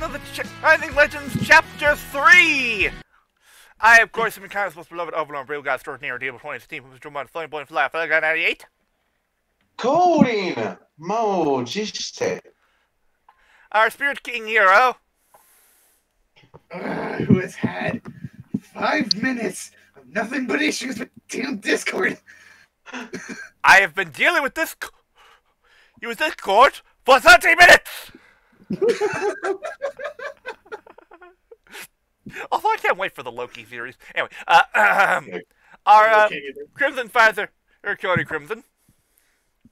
edition of the Ch- Rising Legends Chapter 3! I, of course, am Mankind's most beloved Overlord, Real God, Extraordinary, Deal 2016, who was drawn by the Flame Boy and Fly, Fly Guy 98. Colin Majesty. Our Spirit King hero, Uh, who has had five minutes of nothing but issues with damn Discord. I have been dealing with this. Co- use this court for 30 minutes! Although I can't wait for the Loki series. Anyway, uh, ahem. our uh, Crimson Father, or Cody Crimson.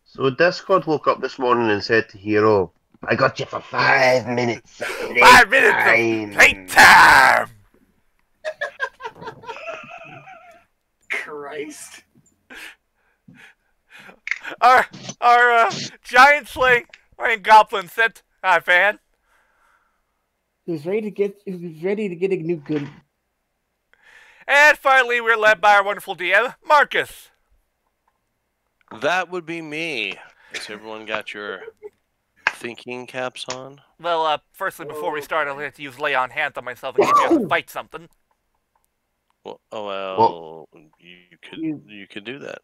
So Discord woke up this morning and said to Hiiro, I got you for five minutes. Five minutes playtime." of playtime! Christ. Our, our uh, giant sling wearing goblin set. Hi, fan. Who's ready to get? Who's ready to get a new good? And finally, we're led by our wonderful DM, Markus. That would be me. Has everyone got your thinking caps on? Well, uh, firstly, before we start, I'll have to use lay on hands on myself in case you have to fight something. Well, oh well, you could You- you could do that.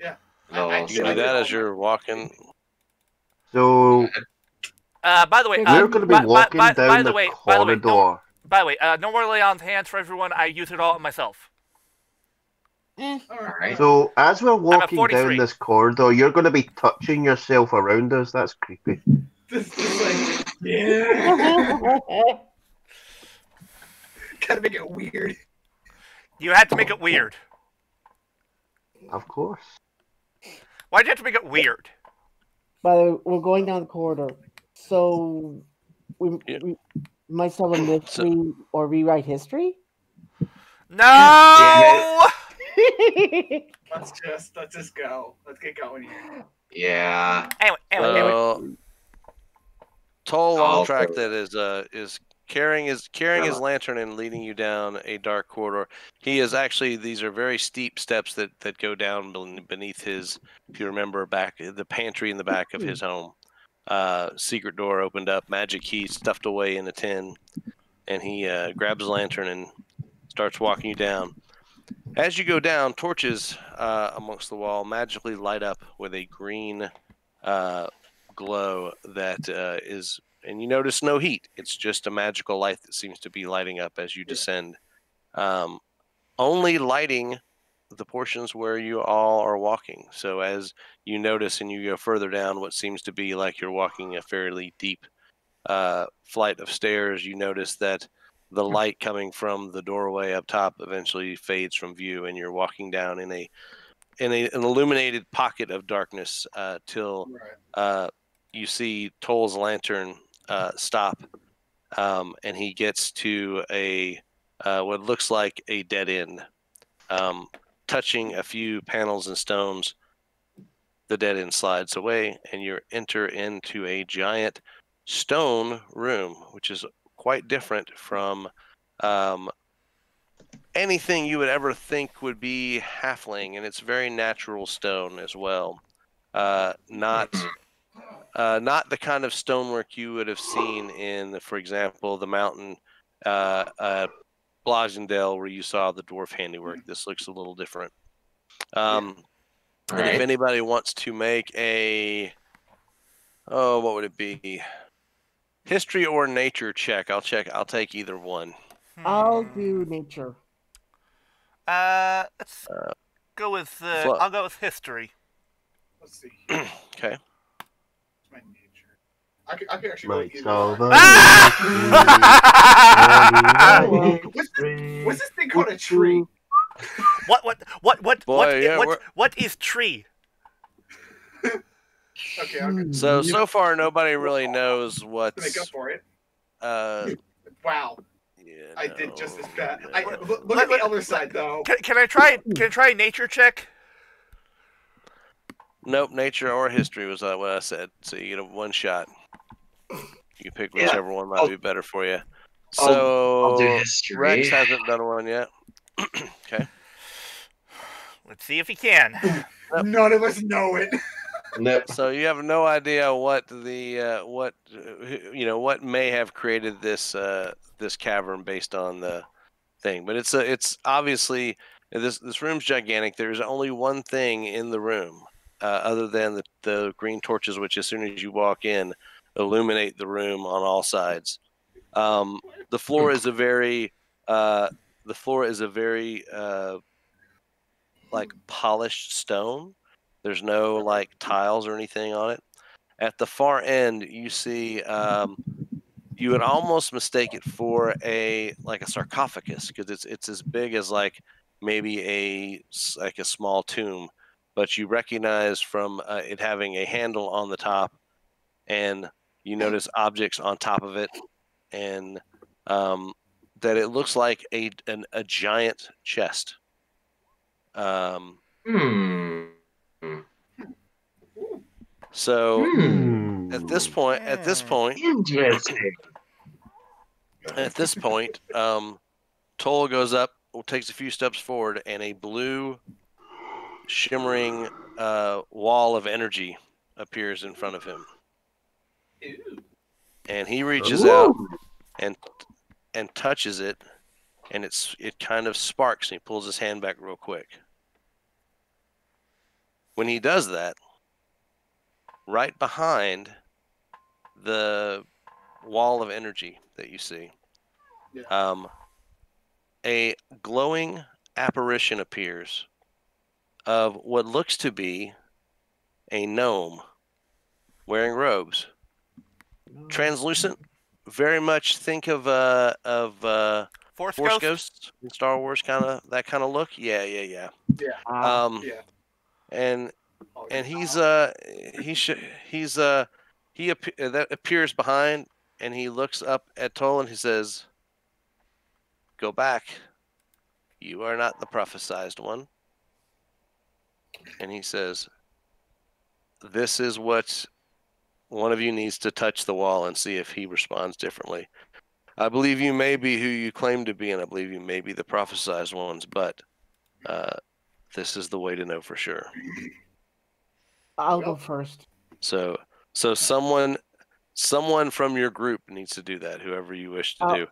Yeah. No, I- I You can do that as you're walking. So Uh, by the way, uh, we're going to be by, by- walking by, down by the the way, by the way, no, by the way, uh, no more lay on hands for everyone. I use it all on myself. Alright. So as we're walking down this corridor, you're going to be touching yourself around us. That's creepy. This is like, yeah. Gotta make it weird. You had to make it weird. Of course. Why'd you have to make it weird? By the way, we're going down the corridor, so we, Yeah. we might solve a mystery or rewrite history. No! Let's just let's just go. Let's get going here. Yeah. Anyway, anyway, anyway. Well, Tol Oh, Longtrack okay. that is uh is carrying his carrying his lantern and leading you down a dark corridor. He is actually these are very steep steps that that go down beneath his. If you remember back the pantry in the back of his home, uh, secret door opened up, magic key stuffed away in a tin, and he uh, grabs a lantern and starts walking you down. As you go down, torches uh, amongst the wall magically light up with a green uh, glow that uh, is, and you notice no heat. It's just a magical light that seems to be lighting up as you descend. Um, only lighting the portions where you all are walking. So as you notice and you go further down, what seems to be like you're walking a fairly deep uh, flight of stairs, you notice that the light coming from the doorway up top eventually fades from view, and you're walking down in a in a, an illuminated pocket of darkness uh, till uh, you see Tol's lantern uh, stop, um, and he gets to a uh, what looks like a dead end. Um, touching a few panels and stones, the dead end slides away, and you enter into a giant stone room, which is quite different from um, anything you would ever think would be halfling, and it's very natural stone as well. Uh, not uh, not the kind of stonework you would have seen in, for example, the mountain uh, uh, where you saw the dwarf handiwork. This looks a little different. Um, and if anybody wants to make a, oh, what would it be? History or nature check? I'll check. I'll take either one. I'll Hmm. do nature. Uh, let's Uh, go with. Uh, I'll go with history. Let's see. Okay. What's? I could, I could actually Might go either solve way. a Ah! mystery. What's, what's this thing called a tree? what? What? What? What? Boy, what, yeah, what, we're- what is tree? Okay, I'll So so far nobody really knows to what's. make up for it. Uh, Wow, yeah, I did just as no, bad. I, no. look, look at the other side though. Can, can I try? Can I try nature check? Nope, nature or history was uh, what I said. So you get a one shot. You pick Yeah, whichever one might I'll- be better for you. I'll- So I'll do history. Rex hasn't done one yet. okay. Let's see if he can. None of us know it. Nope. so you have no idea what the uh, what uh, you know what may have created this uh, this cavern based on the thing, but it's a it's obviously this this room's gigantic. There's only one thing in the room uh, other than the, the green torches, which as soon as you walk in, illuminate the room on all sides. Um, the floor is a very uh, the floor is a very uh, like polished stone. There's no like tiles or anything on it. At the far end, you see um, you would almost mistake it for a like a sarcophagus because it's it's as big as like maybe a like a small tomb, but you recognize from uh, it having a handle on the top, and you notice objects on top of it, and um, that it looks like a an, a giant chest. Um, Hmm. so Hmm. at this point, at this Hmm. point, Interesting. at this point, um, Tol goes up, takes a few steps forward, and a blue, shimmering uh, wall of energy appears in front of him. And he reaches out and and touches it, and it's it kind of sparks, and he pulls his hand back real quick. When he does that, right behind the wall of energy that you see, Yeah. um, a glowing apparition appears of what looks to be a gnome wearing robes translucent. Very much think of uh of uh Force, force Ghost? ghosts in star wars kind of that kind of look. Yeah yeah yeah. Ah, um Yeah. and Oh, and he's uh he sh- he's uh he ap- uh, that appears behind and he looks up at Tol and he says go back. You are not the prophesized one. And he says this is what one of you needs to touch the wall and see if he responds differently i believe you may be who you claim to be and i believe you may be the prophesized ones but uh, this is the way to know for sure I'll go first. So so someone someone from your group needs to do that, whoever you wish to I'll- do.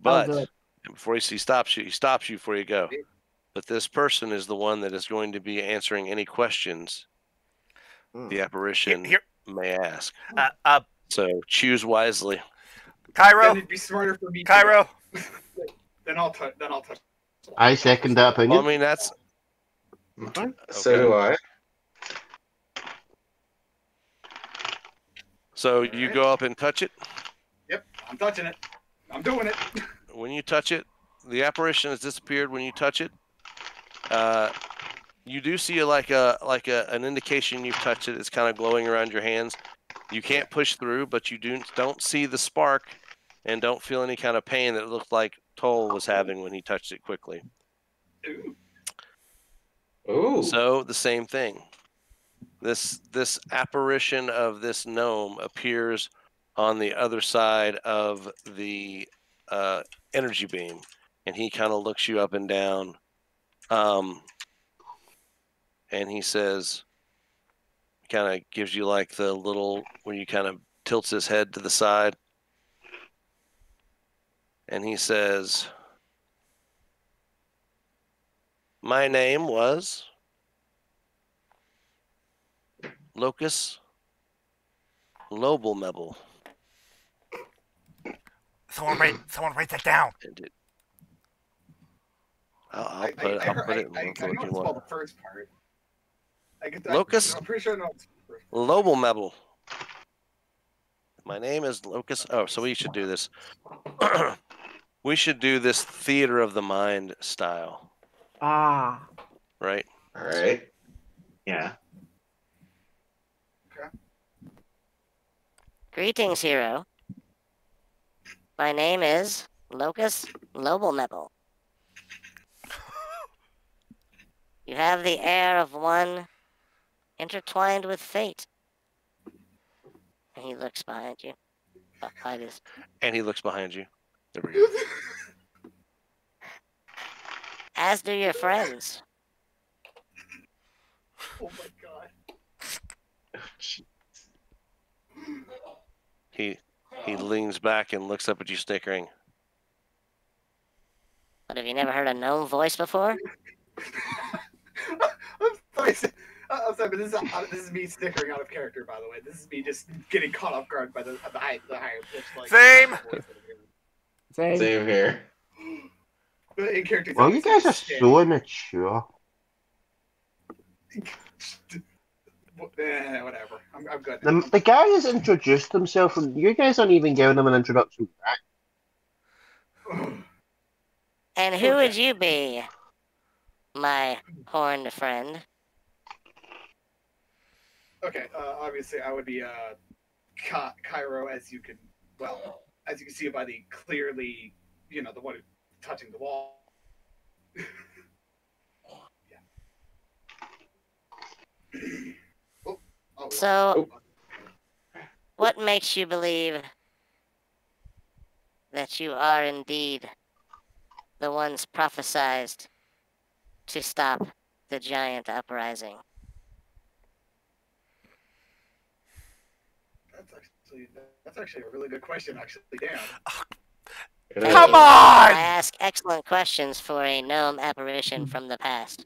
But do before he, he stops you, he stops you before you go. But this person is the one that is going to be answering any questions Hmm. the apparition Here, may ask. uh, uh, So choose wisely. Then Cairo, it'd be smarter for me. to- Cairo. Then I'll touch. Then I'll touch. I second that Well, I mean that's So Okay. do I. so you Alright. go up and touch it. Yep. I'm touching it. I'm doing it. when you touch it, the apparition has disappeared. When you touch it, uh, you do see like a like a, an indication you've touched it. It's kind of glowing around your hands. You can't push through, but you do don't see the spark, and don't feel any kind of pain that it looked like Tol was having when he touched it quickly. Ooh. Ooh. So the same thing. This this apparition of this gnome appears on the other side of the uh, energy beam, and he kind of looks you up and down, um, and he says, kind of gives you like the little when you kind of tilts his head to the side, and he says, "My name was." Locus Lobelmebel. Someone write, someone write that down. And it, I'll, I'll I, put, I, it, I, I'll put I, it in I, I know it's the first part. I could, Locust? I, I'm pretty sure I know it's the. Lobelmebel. My name is Locus. Oh, so we should do this. we should do this theater of the mind style, Ah, right? All right. Yeah. Greetings, hero. My name is Locus Lobelmebel. You have the air of one intertwined with fate. And he looks behind you. Behind his And he looks behind you. There we go. as do your friends. Oh my god. He he leans back and looks up at you, snickering. But have you never heard a gnome voice before? I'm sorry. S- uh, I'm sorry, but this is uh, this is me snickering out of character. By the way, this is me just getting caught off guard by the the high the higher pitch. Like, Same. voice that I'm hearing. Say, Same here. But in character, Well, you guys are so. so immature. Eh, whatever. I'm, I'm good. The, the guy has introduced himself, and you guys aren't even giving him an introduction back. And who would you be, my horned friend? Okay, uh, obviously I would be uh, Ka- Cairo, as you can, well, as you can see by the clearly, you know, the one touching the wall. yeah. oh, oh, So, what makes you believe that you are indeed the ones prophesized to stop the giant uprising? that's actually that's actually a really good question. Actually, damn. It Thank is. Come you. I on! ask excellent questions for a gnome apparition from the past.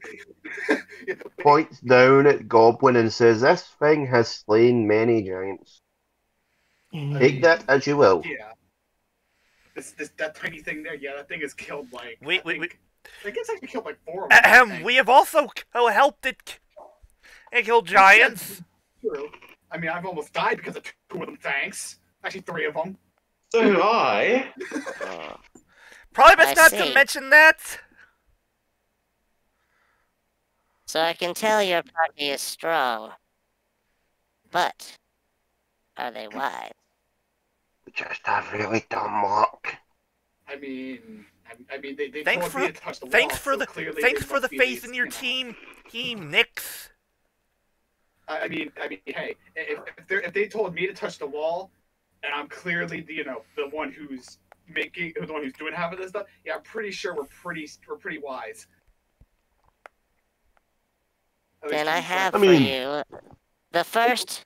Points down at Goblin and says, This thing has slain many giants. Mm. Take that as you will. Yeah. This this that tiny thing there, yeah, that thing has killed like. We- I we- think, I think it's actually killed like four of them. Ahem, we have also oh, helped it it kill giants. True. I mean, I've almost died because of two of them. Thanks. Actually, three of them. So have I. Uh, Probably best I not see. to mention that. So I can tell your party is strong. But are they wise? Just a really dumb luck. I mean, I, I mean, they they Thanks for- to touch the Thanks wall, for so the thanks for the faith these, in your you know, team, team Nix. I I mean, I mean, hey, if if, if they told me to touch the wall, and I'm clearly the you know the one who's making, the one who's doing half of this stuff, yeah, I'm pretty sure we're pretty we're pretty wise. Then I I'm have I for mean- you the first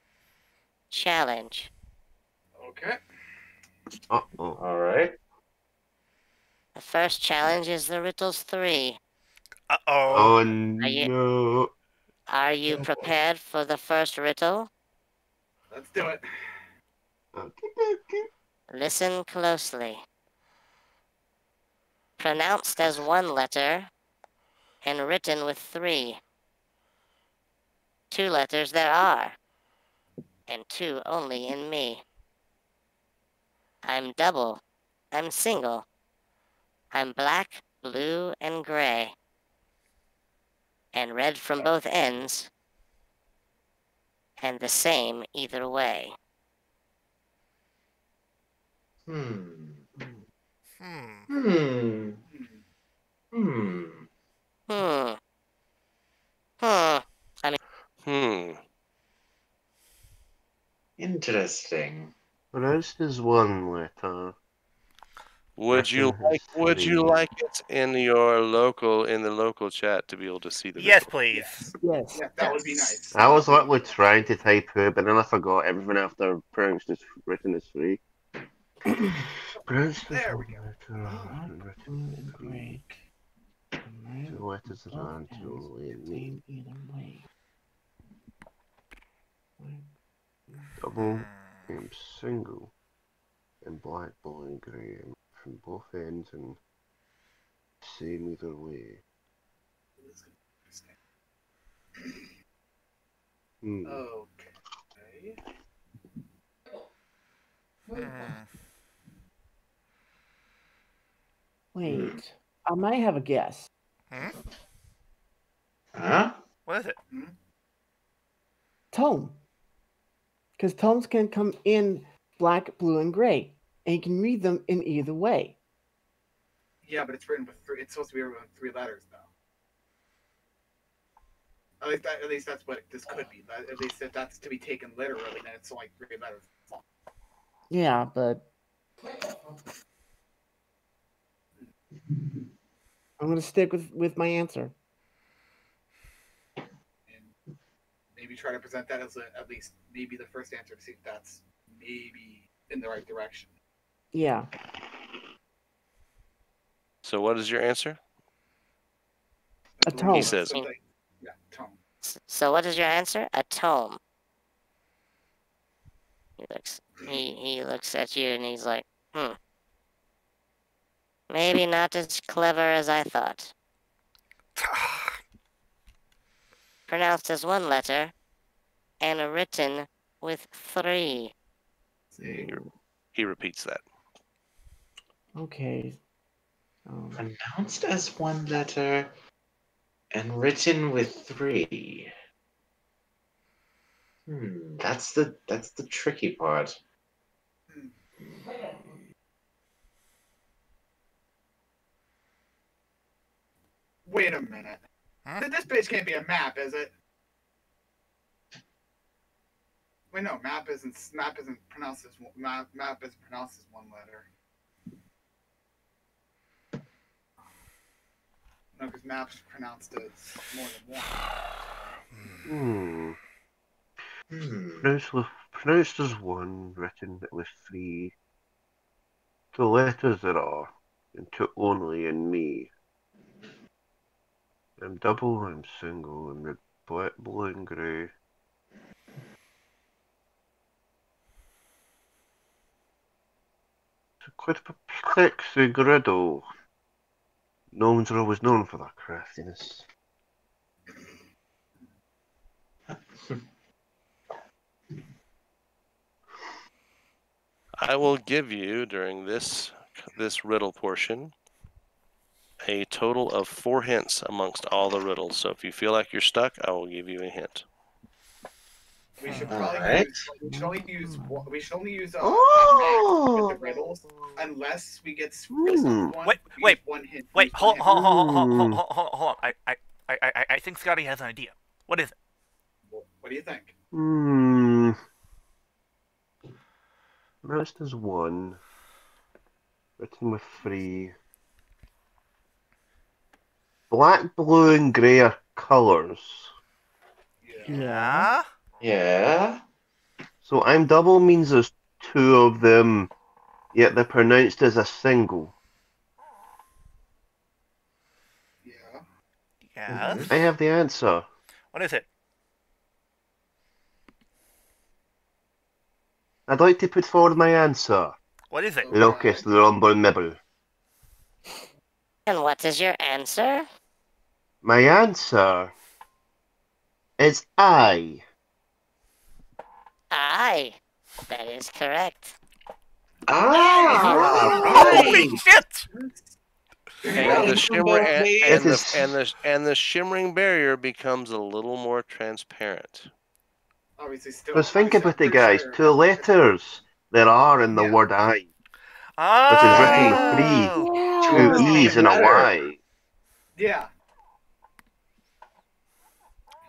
challenge. Okay. Uh oh. All right. The first challenge is the Riddles 3. Uh oh. Oh you- no. Are you Oh, boy. prepared for the first riddle? Let's do it. Listen closely. Pronounced as one letter and written with three. Two letters there are, and two only in me. I'm double. I'm single. I'm black, blue, and gray. And red from both ends, and the same either way. Hmm. Hmm. Hmm. Hmm. Hmm. Hmm. Hmm. hmm. Interesting. Pronounced as one letter. Would you Written like would you like it in your local in the local chat to be able to see the Yes, riddle? please. Yes. Yeah, that would be nice. I was literally trying to type who, but then I forgot everything after pronounced as written as free. Pronounced as There we one go. letter and written in Greek. Two letters that are only in. Double. I'm single. And black, blue, and grey. I'm from both ends and same either way. Hmm. Okay. Hmm. Wait. Hmm. I might have a guess. Hmm? Huh? What is it? Hmm? Tone. Because tones can come in black, blue, and gray. And you can read them in either way. Yeah, but it's written with three. It's supposed to be written with three letters, though. At least, that, at least that's what this could be. That- At least if that's to be taken literally, then it's only three letters. Yeah, but I'm gonna stick with with my answer. And maybe maybe try to present that as a, at least maybe the first answer to see if that's maybe in the right direction. Yeah. So what is your answer? A tome. He says. Something- Yeah, tome. So what is your answer? A tome. He looks he, he looks at you and he's like, hmm. Maybe not as clever as I thought. Pronounced as one letter and written with three. See, He repeats that. Okay. Um, Pronounced as one letter and written with three. Hmm, that's the that's the tricky part. Wait a minute. Huh? This page can't be a map, is it? Wait, no, map isn't map isn't pronounced as map map isn't pronounced as one letter. No, because map's pronounced as more than one. Hmm. Hmm. Pronounced, with, pronounced as one, written with three. The letters there are, and two only in me. I'm double, I'm single, I'm red, black, blue, and grey. It's quite a perplexing riddle. Gnomes are always known for their craftiness. I will give you during this this riddle portion a total of four hints amongst all the riddles. So if you feel like you're stuck, I will give you a hint. We should probably right. use, we should only use one- we should only use uh, Oh. the riddles unless we get one. Wait, wait, one hint. Wait, hold, one hold, hold, hold, hold, hold, hold, hold on. I, I, I, I, I think Scotty has an idea. What is it? What do you think? Hmm. Pronounced as one. Written with three. Black, blue, and grey are colours. Yeah. Yeah. Yeah. So I'm double means there's two of them, yet they're pronounced as a single. Yeah. Yeah. I have the answer. What is it? I'd like to put forward my answer. What is it? Locust, the Rumble Mibble. And what is your answer? My answer is I. I. That is correct. Ah, Holy right. shit! And the Right. shimmer and, and the, and the and the shimmering barrier becomes a little more transparent. Obviously, still. Because think about it, guys. pretty Two letters there are in the Yeah. word I. Oh. is written with three. Two E's and a Y. Yeah.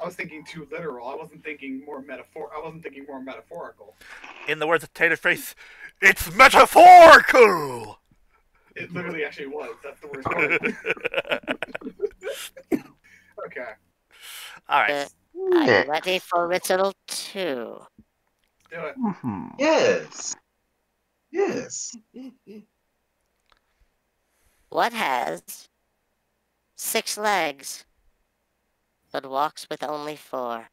I was thinking too literal. I wasn't thinking more metaphor. I wasn't thinking more metaphorical. In the words of Tater Face, it's metaphorical! It literally actually was. That's the worst part. okay, Alright. Uh, are Yeah. you ready for riddle two? do it. Mhm. Yes. Yes. What has six legs but walks with only four?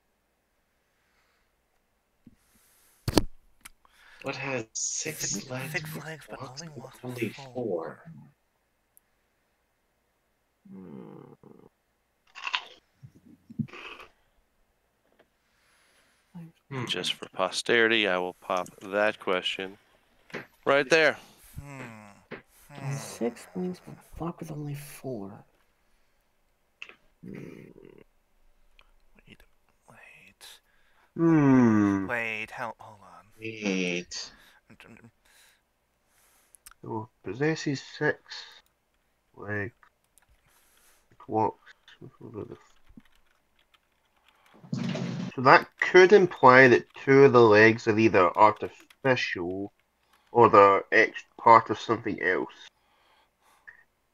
What has six, Six- legs? six but legs, but walks only with walks with only four. four. Hmm. Just for posterity, I will pop that question right there. Hmm. Hmm. Six wings, but walk with only four. Wait. Wait. Hmm. Wait. Hel- hold on. Wait. So possesses six legs. It walks. So that could imply that two of the legs are either artificial or they're ex- part of something else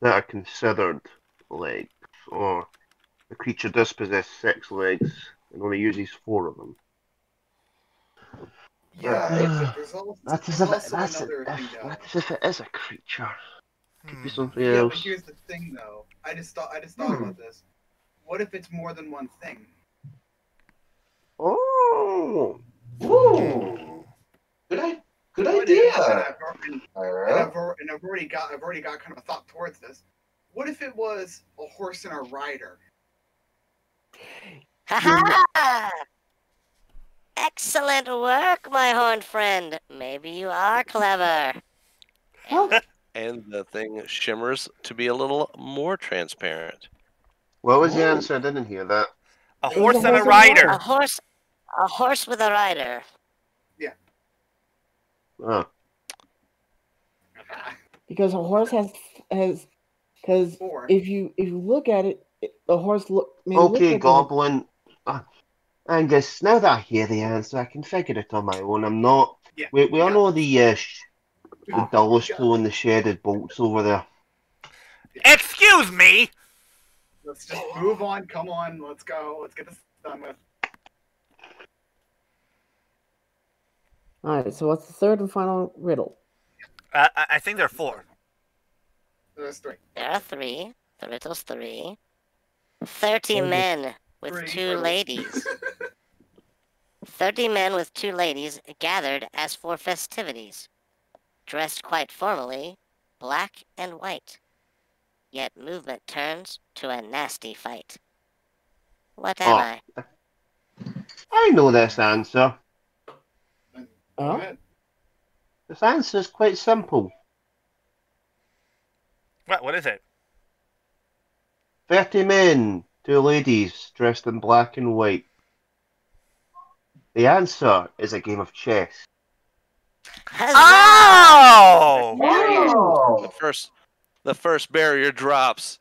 that are considered legs, or the creature does possess six legs and only uses four of them. Yeah, except there's also, That's there's as if it, that's, another if, thing, though. that's if it is a creature. Could Hmm. be something Yeah, but else. here's the thing, though. I just thought I just thought Hmm. about this. What if it's more than one thing? Oh, Ooh. Good, I- good What if- idea. and I've, already, and, I've, and I've already got I've already got kind of a thought towards this. What if it was a horse and a rider? Ha ha! Excellent work, my horned friend. Maybe you are clever. Well, And the thing shimmers to be a little more transparent. what was the answer? I didn't hear that. A horse and a horse and a rider. A horse, a horse with a rider. Yeah. Oh, because a horse has has because if you if you look at it, it the horse look. I mean, okay, like a- Goblin. Uh, Angus, now that I hear the answer, I can figure it on my own. I'm not. Yeah, We, we all yeah. know the uh, sh- the Yeah. dullest flow in the shaded bolts over there. Excuse me. let's just move on. Come on, let's go. Let's get this done with. All right. So what's the third and final riddle? Uh, I I think there are four. There's three. There are three. The riddle's three. Thirty Maybe. men with Three two ladies. Thirty men with two ladies gathered as for festivities, dressed quite formally, black and white. Yet movement turns to a nasty fight. What am Oh. I? I know this answer. Go Oh. This answer is quite simple. What? What is it? Thirty men, two ladies, dressed in black and white. The answer is a game of chess. Huzzah! Oh! Oh. The first, the first barrier drops,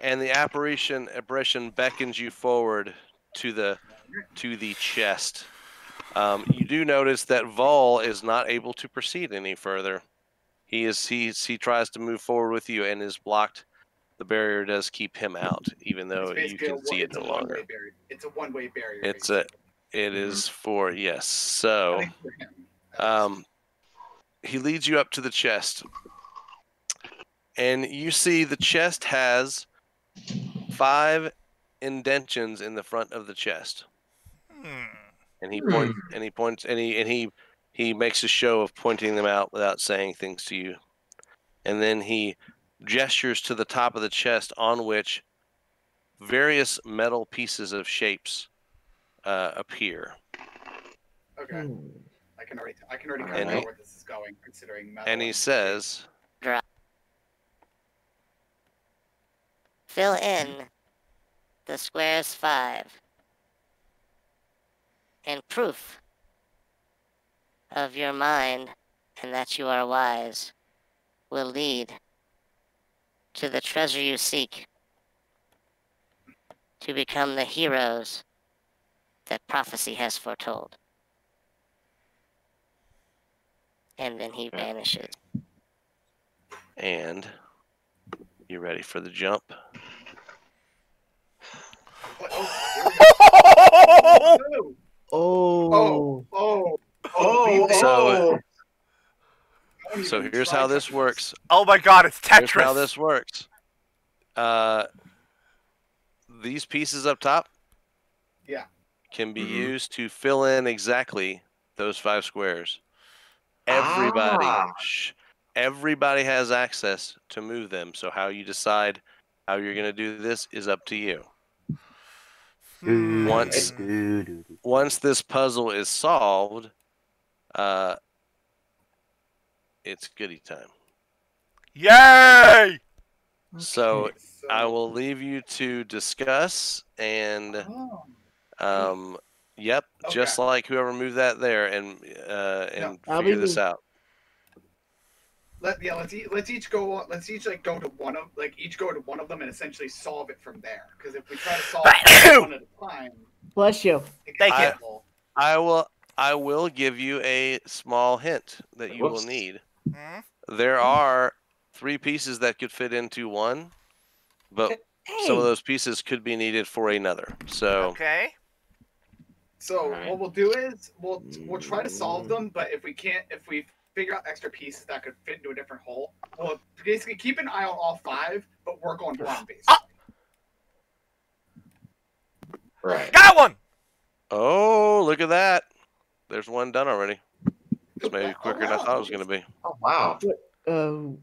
and the apparition apparition beckons you forward to the to the chest. Um, you do notice that Vol is not able to proceed any further. He is he he tries to move forward with you and is blocked. The barrier does keep him out, even though you basically a can one- see it no longer. It's a one-way barrier. It's a it is for yes. So. basically. For him. Um, he leads you up to the chest, and you see the chest has five indentions in the front of the chest. Hmm. And he points, and he points, and he and he he makes a show of pointing them out without saying things to you, and then he gestures to the top of the chest on which various metal pieces of shapes uh, appear. Okay, hmm. I can already I can already And kind of know where this is going, considering metal. And he says, Fill in the squares five. And proof of your mind and that you are wise will lead to the treasure you seek to become the heroes that prophecy has foretold. And then he vanishes. and you ready for the jump? Oh, there we go. Oh. Oh, oh, Oh, So- don't So here's how this works. Oh my God! It's Tetris. Here's how this works. Uh, these pieces up top, Yeah. can be Mhm. used to fill in exactly those five squares. Everybody, Ah. sh- everybody has access to move them. So how you decide how you're going to do this is up to you. Hmm. Once-. Once this puzzle is solved, uh, it's goody time. Yay! So Okay, so- I will leave you to discuss and Oh. um, yep, just like whoever moved that there and uh, and I'll figure be this out. Let yeah, let's each let's each go. Let's each like go to one of like each go to one of them and essentially solve it from there. Because if we try to solve it one at a time, Bless you. Thank gets you. I will I will give you a small hint that you will need. There are three pieces that could fit into one, but some of those pieces could be needed for another. So Okay. So Alright. what we'll do is we'll we'll try to solve Mm. them, but if we can't, if we figure out extra pieces that could fit into a different hole, we'll basically keep an eye on all five, but work on one basically. Ah! Right. Got one. Oh, look at that. There's one done already. It's maybe Oh, quicker than I thought it was going to be. Oh wow. Uh,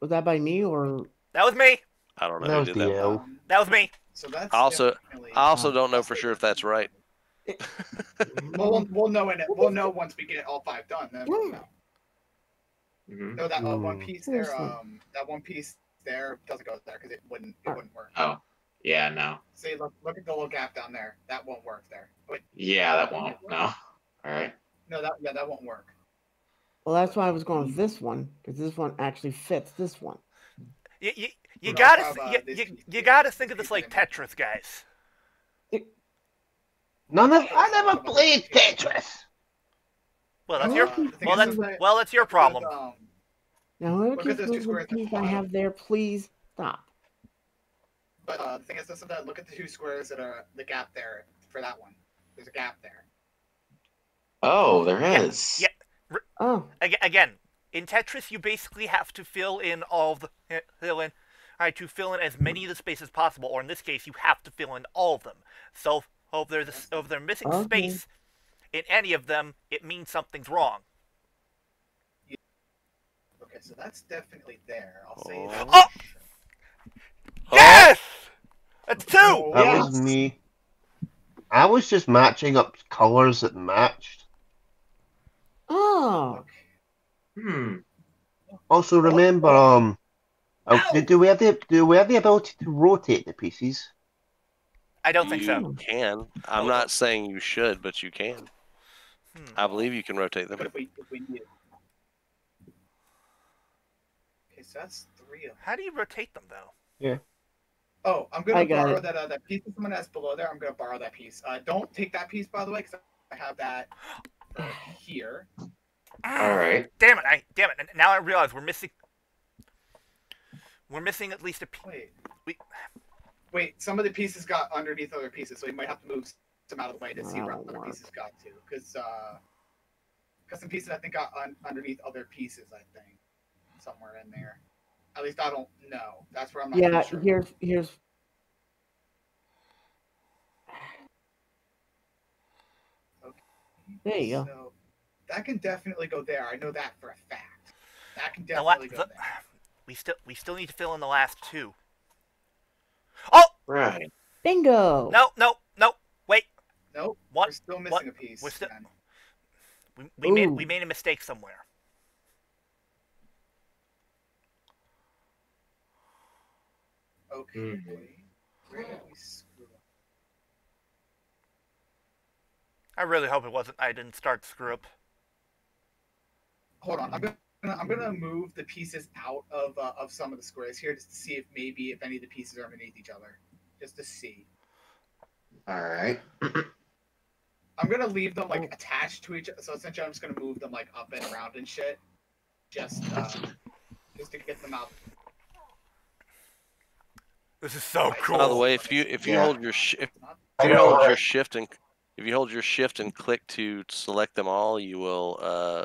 was that by me or? That was me. I don't know That who was did that. DL. That was me. so that's I also- definitely- I also don't know for sure if that's right. Well, we'll, we'll know in it. We'll know once we get all five done. Then we'll know. Mhm. No, that uh, one Hmm. piece there. Um, that one piece there doesn't go there because it wouldn't. It wouldn't work. Oh. Yeah. No. See, look, look at the little gap down there. That won't work there. Wait, Yeah, that won't. No. All right. No, that yeah, that won't work. Well, that's why I was going with this one because this one actually fits this one. You, you, you No, gotta th- about you, you, you gotta think of This this like Tetris, guys. None of I never played Tetris. Well, that's your well, that's well, that's your problem. Um, Now, whoever Look at keeps those two squares the at piece the I have there, please stop. but uh, the thing is, this is that look at the two squares that are the gap there for that one. There's a gap there. Oh, there is. yeah. Oh, Aga- Again, in Tetris, you basically have to fill in all of the fill in, all right, to fill in as many of the spaces as possible. Or in this case, you have to fill in all of them. So, oh, if there's a, s- if they're missing Okay. space in any of them, it means something's wrong. Okay, so that's definitely there. I'll say Oh. that. Oh! Oh, Yes, that's two. Oh, That yes. was me. I was just matching up colors that matched. Oh, Hmm. Also, remember, um, oh, Ow! do, do we have the do we have the ability to rotate the pieces? I don't think so. you can. I'm not saying you should, but you can. Hmm. I believe you can rotate them. If we if we Okay, so that's three of them. How do you rotate them though? Yeah. Oh, I'm gonna I borrow it. that uh, that piece of someone that's below there. I'm gonna borrow that piece. Uh, don't take that piece by the way, because I have that here. All right. Damn it! I damn it! Now I realize we're missing. We're missing at least a piece. Wait. We- Wait, some of the pieces got underneath other pieces, so you might have to move some out of the way to see where other wow. pieces got to. Because uh, because some pieces I think got un- underneath other pieces. I think somewhere in there. At least I don't know. That's where I'm not yeah. sure. Here's here's. There you go. That can definitely go there. I know that for a fact. That can Now what? definitely go the- there. we still we still need to fill in the last two. Oh Right. Bingo. no no no! Wait, Nope. what? We're still missing what- a piece. we're still- man. We, we made we made a mistake somewhere. Okay. Mhm. Where did we screw up? I really hope it wasn't. I didn't start screw up. Hold on. I'm gonna I'm gonna move the pieces out of uh, of some of the squares here just to see if maybe if any of the pieces are underneath each other, just to see. All right. I'm gonna leave them like attached to each. other. So essentially, I'm just gonna move them like up and around and shit, just uh, just to get them out. This is so cool. By the way, if you if you Yeah. hold your sh- if If you hold your right? shift and if you hold your shift and click to select them all, you will uh,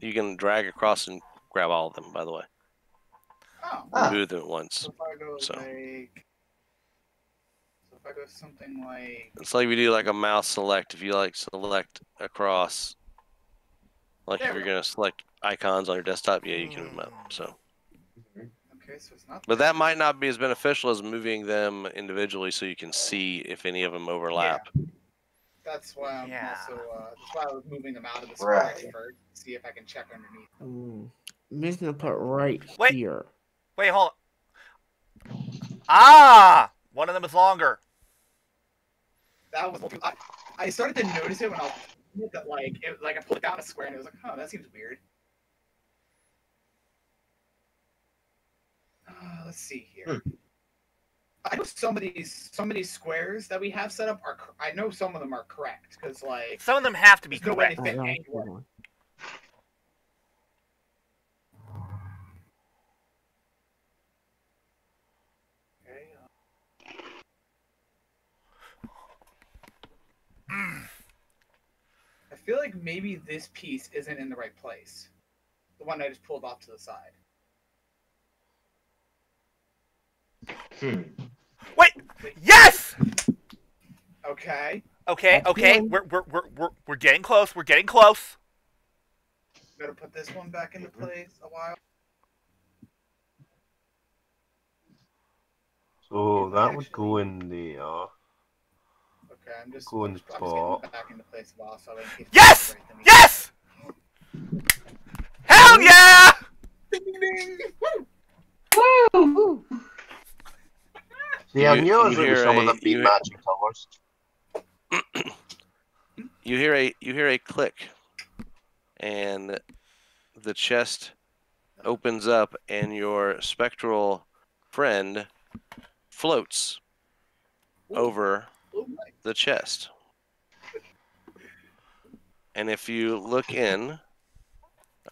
you can drag across and grab all of them. By the way, Oh. Move them at once. So if I go So. like, so if I go something like, It's like we do like a mouse select. If you like select across, like There if you're go. gonna select icons on your desktop, yeah, you can move them up. So, okay, so it's not. but that might not be as beneficial as moving them individually, so you can see if any of them overlap. That's why I'm Yeah. also. Uh, that's why I was moving them out of the squares Right. first. See if I can check underneath. Mm. I'm just gonna put right Wait. here. Wait, hold on. Ah, one of them is longer. That was. I, I started to notice it when I was that like it, like I pulled down a square and it was like, oh, that seems weird. Uh, let's see here. I know some of these some of these squares that we have set up are. cor- I know some of them are correct because like Some of them have to be There's no way correct. Oh, fit no, anywhere. good one. Okay, uh, feel like maybe this piece isn't in the right place. The one I just pulled off to the side. Hmm. Wait! Yes! Okay. Okay, okay, we're, we're, we're, we're, we're getting close, we're getting close. Better put this one back into place a while. So that would go in the uh, Okay, I'm just, Go I'm in just, the getting spot. it back into place a while so in Yes! Yes! Hell yeah! Ding, ding, ding. Woo! See, I You- knew I was hear some a- of the you beat colors. You hear a you hear a click, and the chest opens up, and your spectral friend floats over Oh, nice. the chest. And if you look in,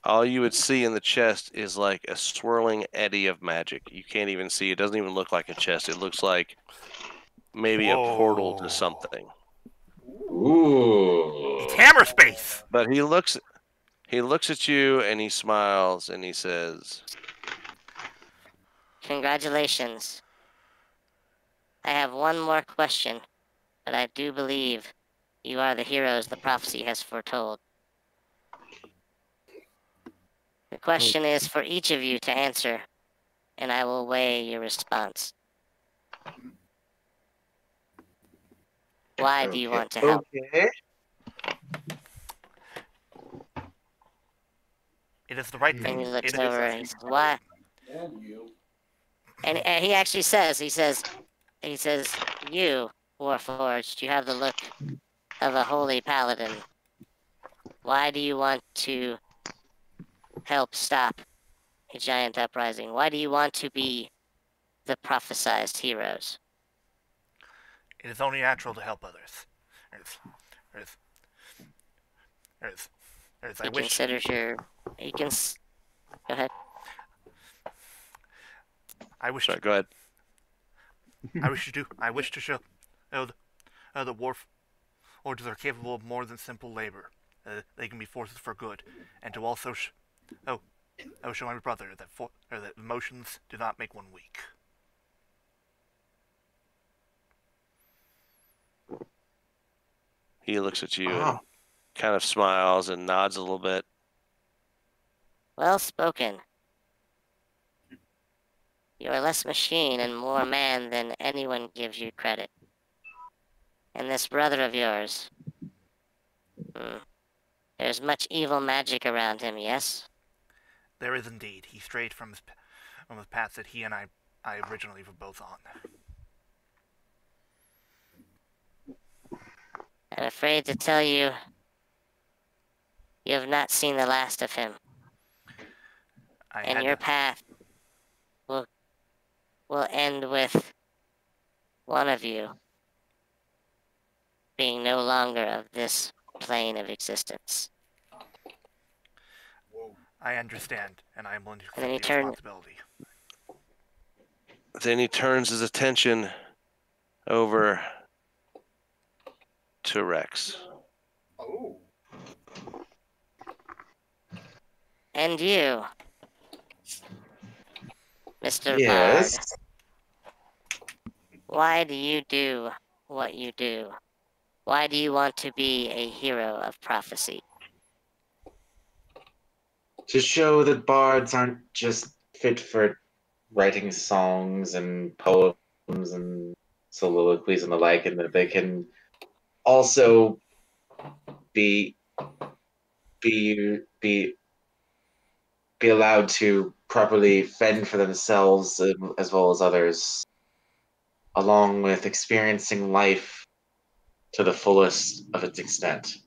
all you would see in the chest is like a swirling eddy of magic. You can't even see. It doesn't even look like a chest. It looks like maybe a portal to something. Ooh. It's hammer space! But he looks he looks at you and he smiles and he says, Congratulations. I have one more question, but I do believe you are the heroes the prophecy has foretold. The question is for each of you to answer, and I will weigh your response. Why do you want to help? Okay. It is the right hmm. And thing. he looks It is, over and he says, Why? And, and he actually says, he says, he says, you, Warforged, you have the look of a holy paladin. Why do you want to help stop a giant uprising? Why do you want to be the prophesized heroes? it is only natural to help others. It is, it is, it is, it is, I He wish, considers your, he can, go ahead. I wish, "Sorry, go ahead." I wish to do, I wish to show, oh, the, uh, the wharf orders are capable of more than simple labor. Uh, they can be forces for good, and to also, sh- oh, I oh, show my brother that for, or that emotions do not make one weak. He looks at you and Ah. kind of smiles and nods a little bit. Well spoken. You are less machine and more man than anyone gives you credit. And this brother of yours. Hmm. There's much evil magic around him, yes? There is indeed. He strayed from his, from the path that he and I, I originally were both on. I'm afraid to tell you, you have not seen the last of him, I and your to- path will will end with one of you being no longer of this plane of existence. Whoa. I understand, and I am willing to And then he accept the turned- responsibility. Then he turns his attention over to Rex. Oh. And you, Mr. Yes. Bard, why do you do what you do? Why do you want to be a hero of prophecy? To show that bards aren't just fit for writing songs and poems and soliloquies and the like, and that they can also be be be be allowed to properly fend for themselves as well as others, along with experiencing life to the fullest of its extent.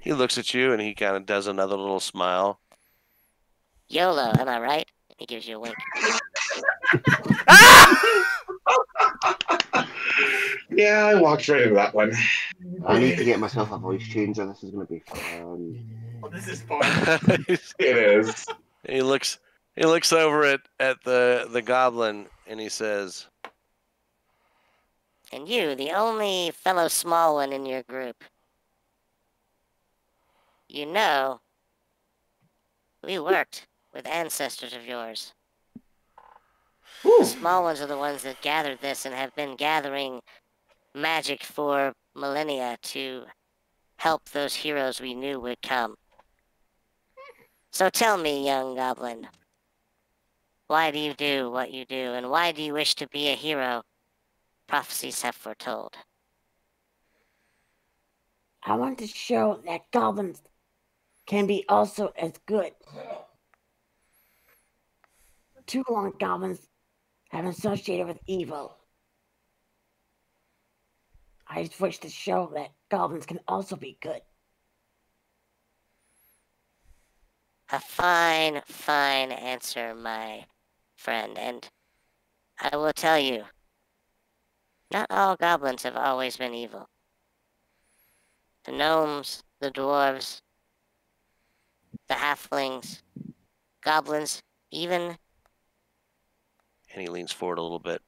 He looks at you and he kind of does another little smile. YOLO, am I right? He gives you a wink. Yeah, I walked right into that one. I need to get myself a voice changer. This is going to be fun. Oh, this is fun. It is. he looks he looks over at, at the the goblin and he says, And you, the only fellow small one in your group. You know, we worked with ancestors of yours. The small ones are the ones that gathered this and have been gathering magic for millennia to help those heroes we knew would come. So tell me, young goblin, why do you do what you do, and why do you wish to be a hero prophecies have foretold? I want to show that goblins can be also as good. Too long goblins have associated with evil. I just wish to show that goblins can also be good. A fine, fine answer, my friend, and I will tell you, not all goblins have always been evil. The gnomes, the dwarves, the halflings, goblins, even And he leans forward a little bit.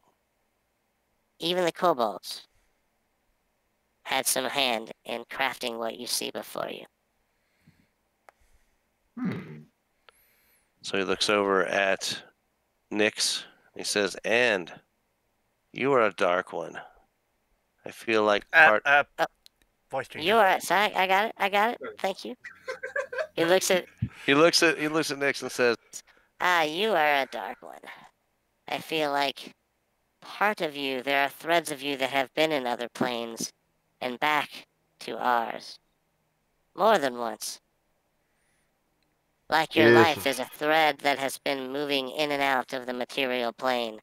even the kobolds had some hand in crafting what you see before you. Hmm. So he looks over at Nyx. He says, "And you are a dark one. I feel like Uh, part." uh, Uh, voice changer. You are sorry, I got it, I got it. Thank you. He looks at He looks at he looks at Nyx and says, Ah, you are a dark one. I feel like part of you, there are threads of you that have been in other planes and back to ours. More than once. Like your Yes. life is a thread that has been moving in and out of the material plane,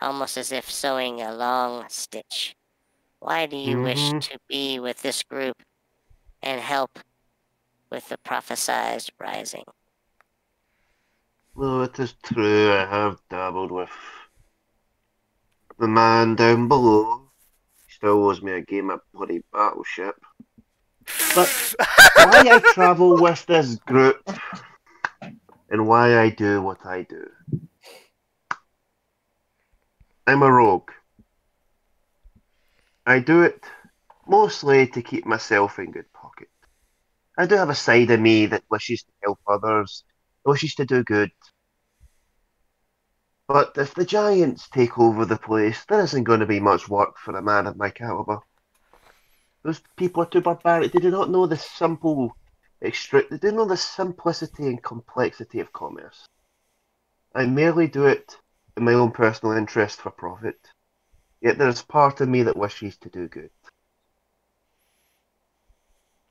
almost as if sewing a long stitch. Why do you Mhm. wish to be with this group and help with the prophesized rising? Though it is true, I have dabbled with the man down below. He still owes me a game of bloody battleship. But why I travel with this group and why I do what I do. I'm a rogue. I do it mostly to keep myself in good pocket. I do have a side of me that wishes to help others, wishes to do good. But if the giants take over the place, there isn't going to be much work for a man of my caliber. Those people are too barbaric. They do not know the simple, extra. They don't know the simplicity and complexity of commerce. I merely do it in my own personal interest for profit. Yet there is part of me that wishes to do good.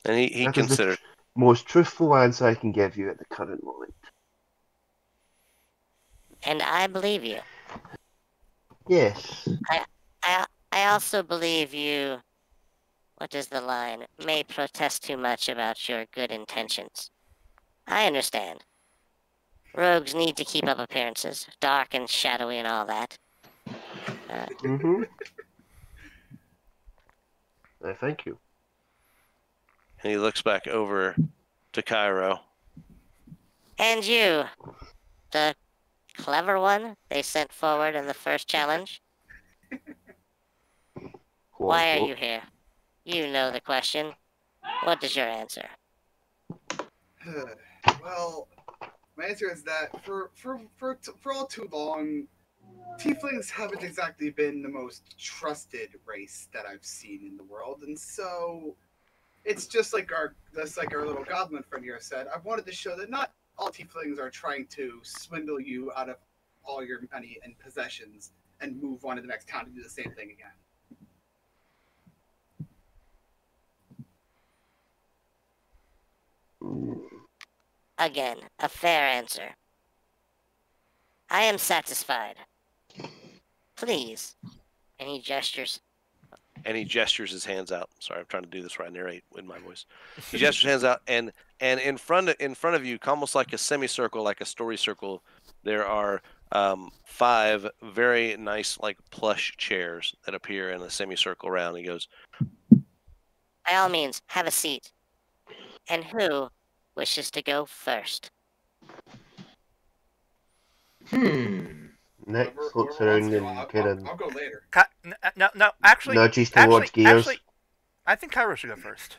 And he, he That is the considered. most truthful answer I can give you at the current moment. And I believe you. Yes. I I also believe you. What is the line? May protest too much about your good intentions. I understand. Rogues need to keep up appearances, dark and shadowy and all that. Uh, Mm-hmm. I thank you. And he looks back over to Cairo. and you, the clever one they sent forward in the first challenge. Why are you here? You know the question. What is your answer? well, my answer is that for for for for all too long, tieflings haven't exactly been the most trusted race that I've seen in the world, and so it's just like our just like our little goblin friend here said. I wanted to show that not all tieflings are trying to swindle you out of all your money and possessions and move on to the next town to do the same thing again. Again, a fair answer. I am satisfied. Please. Any gestures. And he gestures his hands out. Sorry, I'm trying to do this where I narrate in my voice. He gestures his hands out, and and in front of, in front of you, almost like a semicircle, like a story circle, there are um, five very nice, like plush chairs that appear in a semicircle round. He goes, By all means, have a seat. And who wishes to go first? Hmm. Next Whoever- looks whoever around and go, I'll, kind I'll, of I'll go later. Ca- uh, no, no, actually, Nudges actually, gears. actually, I think Cairo should go first.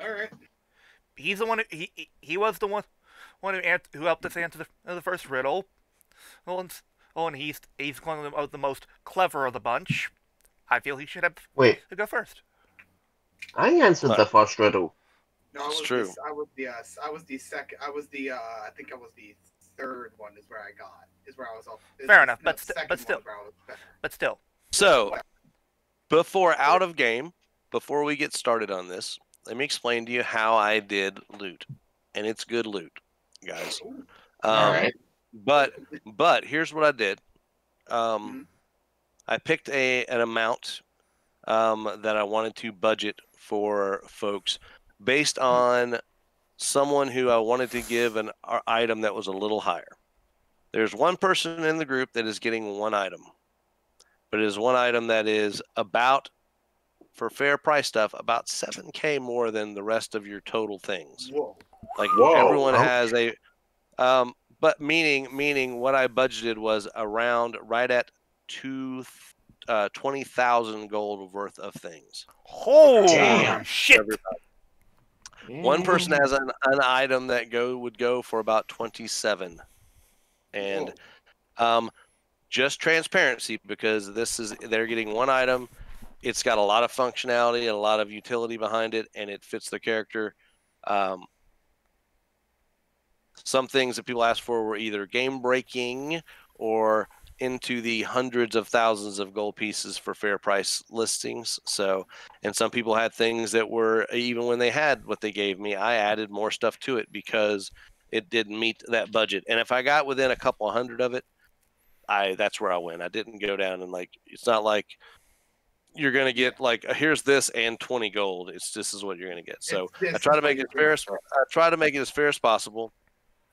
All right. He's the one. Who, he he- he was the one one who an- who helped us answer the, the first riddle. Oh, and, oh, and he's he's one of the, of the most clever of the bunch. I feel he should have Wait, to go first. I answered the first riddle. No, I It's was true. The, I was the uh, I was the second. I was the uh, I think I was the third one. Is where I got. Is where I was. Up, is, Fair enough, no, but sti- second but still. is where I was better. But still, So, before out of game, before we get started on this, let me explain to you how I did loot, and it's good loot, guys. Um, All right. But but here's what I did. Um, Mhm. I picked a an amount um, that I wanted to budget for folks based on someone who I wanted to give an item that was a little higher. There's one person in the group that is getting one item, but it is one item that is about for fair price stuff about 7k more than the rest of your total things. Whoa. Like Whoa. everyone has a, um, but meaning meaning what I budgeted was around right at two, uh, twenty thousand gold worth of things. holy Damn. shit! One person has an, an item that go would go for about twenty seven, and um, just transparency because this is they're getting one item. It's got a lot of functionality and a lot of utility behind it, and it fits the character. Um, some things that people asked for were either game breaking or into the hundreds of thousands of gold pieces for fair price listings. So, and some people had things that were even when they had what they gave me, I added more stuff to it because it didn't meet that budget. And if I got within a couple hundred of it, I that's where I went. I didn't go down and like it's not like you're gonna get like here's this and 20 gold. It's this is what you're gonna get. So I try to make it as fair as I try to make it as fair as possible.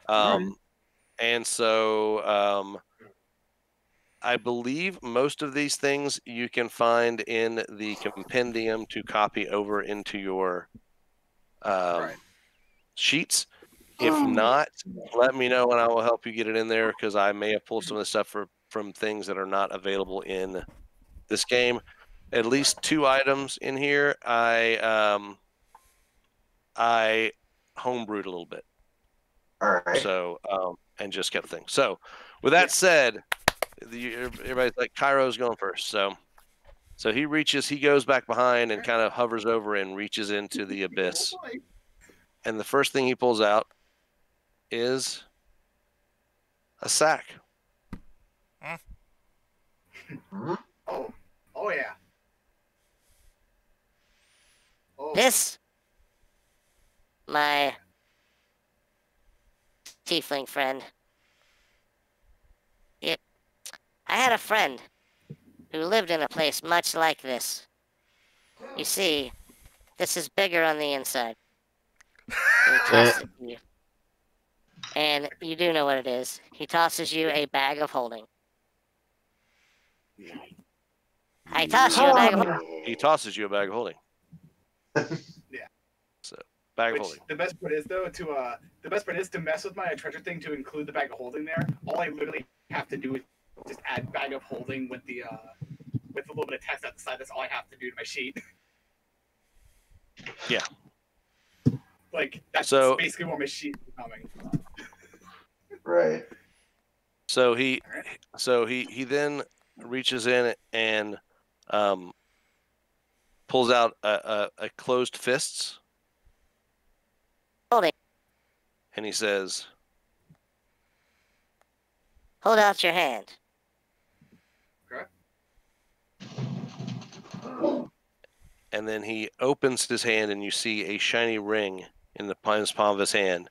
Um, and so um, I believe most of these things you can find in the compendium to copy over into your um, Right. sheets. If not, let me know and I will help you get it in there because I may have pulled some of the stuff for, from things that are not available in this game. At least two items in here. I um, I homebrewed a little bit. All right. So, um, and just kept things. So, with that said, the, everybody's like Cairo's going first. So, so he reaches, he goes back behind and kind of hovers over and reaches into the abyss. And the first thing he pulls out is a sack. Mm-hmm. Oh. Oh yeah. Oh. This, my tiefling friend. It, I had a friend who lived in a place much like this. You see, this is bigger on the inside. He tosses it to you. And you do know what it is. He tosses you a bag of holding. I toss you a bag of holding. He tosses you a bag of holding. Yeah. So, bag of holding. the best part is though to uh the best part is to mess with my treasure thing to include the bag of holding there. All I literally have to do is just add bag of holding with the uh with a little bit of text at the side. That's all I have to do to my sheet. Yeah. Like that's So- basically what my sheet is becoming. Right. So he, so he he then reaches in and um, pulls out a, a, a closed fists, Holding. and he says, Hold out your hand. And then he opens his hand, and you see a shiny ring in the palm palm of his hand,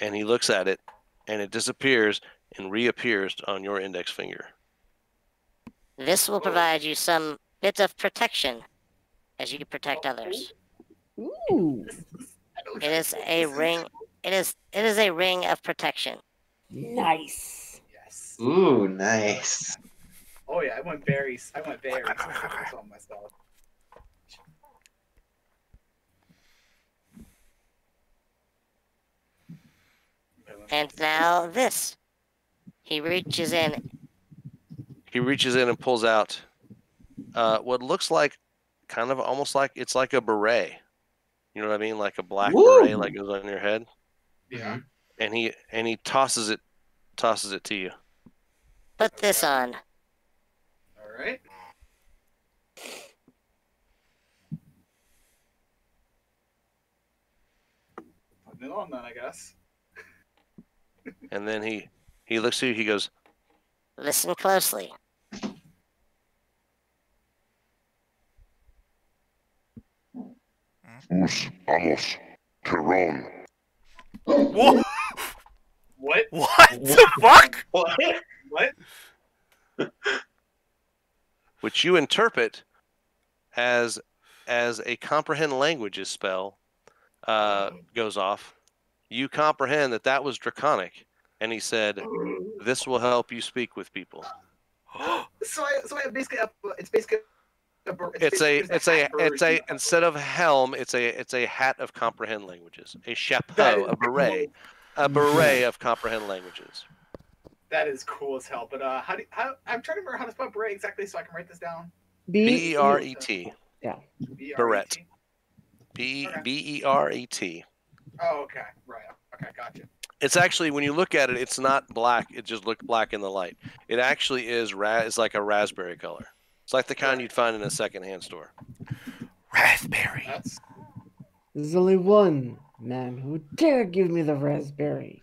and he looks at it, and it disappears and reappears on your index finger. This will provide you some bit of protection as you protect others. Ooh, It is a ring. It is. It is a ring of protection. nice. Yes. Ooh, nice. Oh yeah, I want berries I want berries specific on myself. And now this. He reaches in. He reaches in and pulls out uh, what looks like kind of almost like it's like a beret. You know what I mean? Like a black Woo! beret like goes on your head. Yeah. And he and he tosses it tosses it to you. Put this on. All right. Putting it on then, I guess. And then he he looks at you, he goes, Listen closely. Us amos Tehran. Whoa! What? What the fuck? What? What? which you interpret as as a comprehend languages spell uh, goes off. You comprehend that that was draconic, and he said, "This will help you speak with people." So I, so I basically, have- it's basically. A, bir- It's a basically it's a it's a instead of helm, it's a it's a hat of comprehend languages, a chapeau, a beret, a beret of comprehend languages. That is cool as hell. But uh, how do how, I'm trying to remember how to spell beret exactly, so I can write this down. B E R E T, B-R-E-T. Beret. B Okay. B E R E T. Oh, okay, right. Okay, gotcha. It's actually when you look at it, it's not black. It just looks black in the light. It actually is ra- It's like a raspberry color. It's like the kind you'd find in a secondhand store. Raspberry. That's There's only one man who dare give me the raspberry.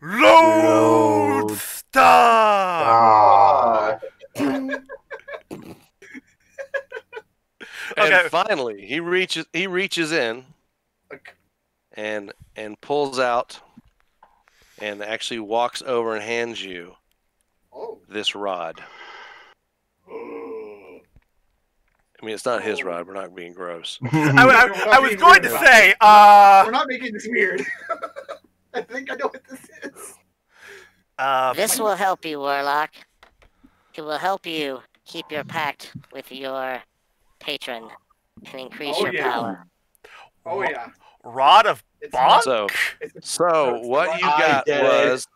Lodestar! Ah, And Okay. finally, he reaches he reaches in like, and and pulls out and actually walks over and hands you oh. this rod. I mean, it's not his rod. We're not being gross. I, I- I was going to say, uh, We're not making this weird. I think I know what this is. uh, This will help you, Warlock. It will help you keep your pact with your patron and increase Oh, your yeah. power. Oh yeah. Rod of It's Bonk? So, so what you got was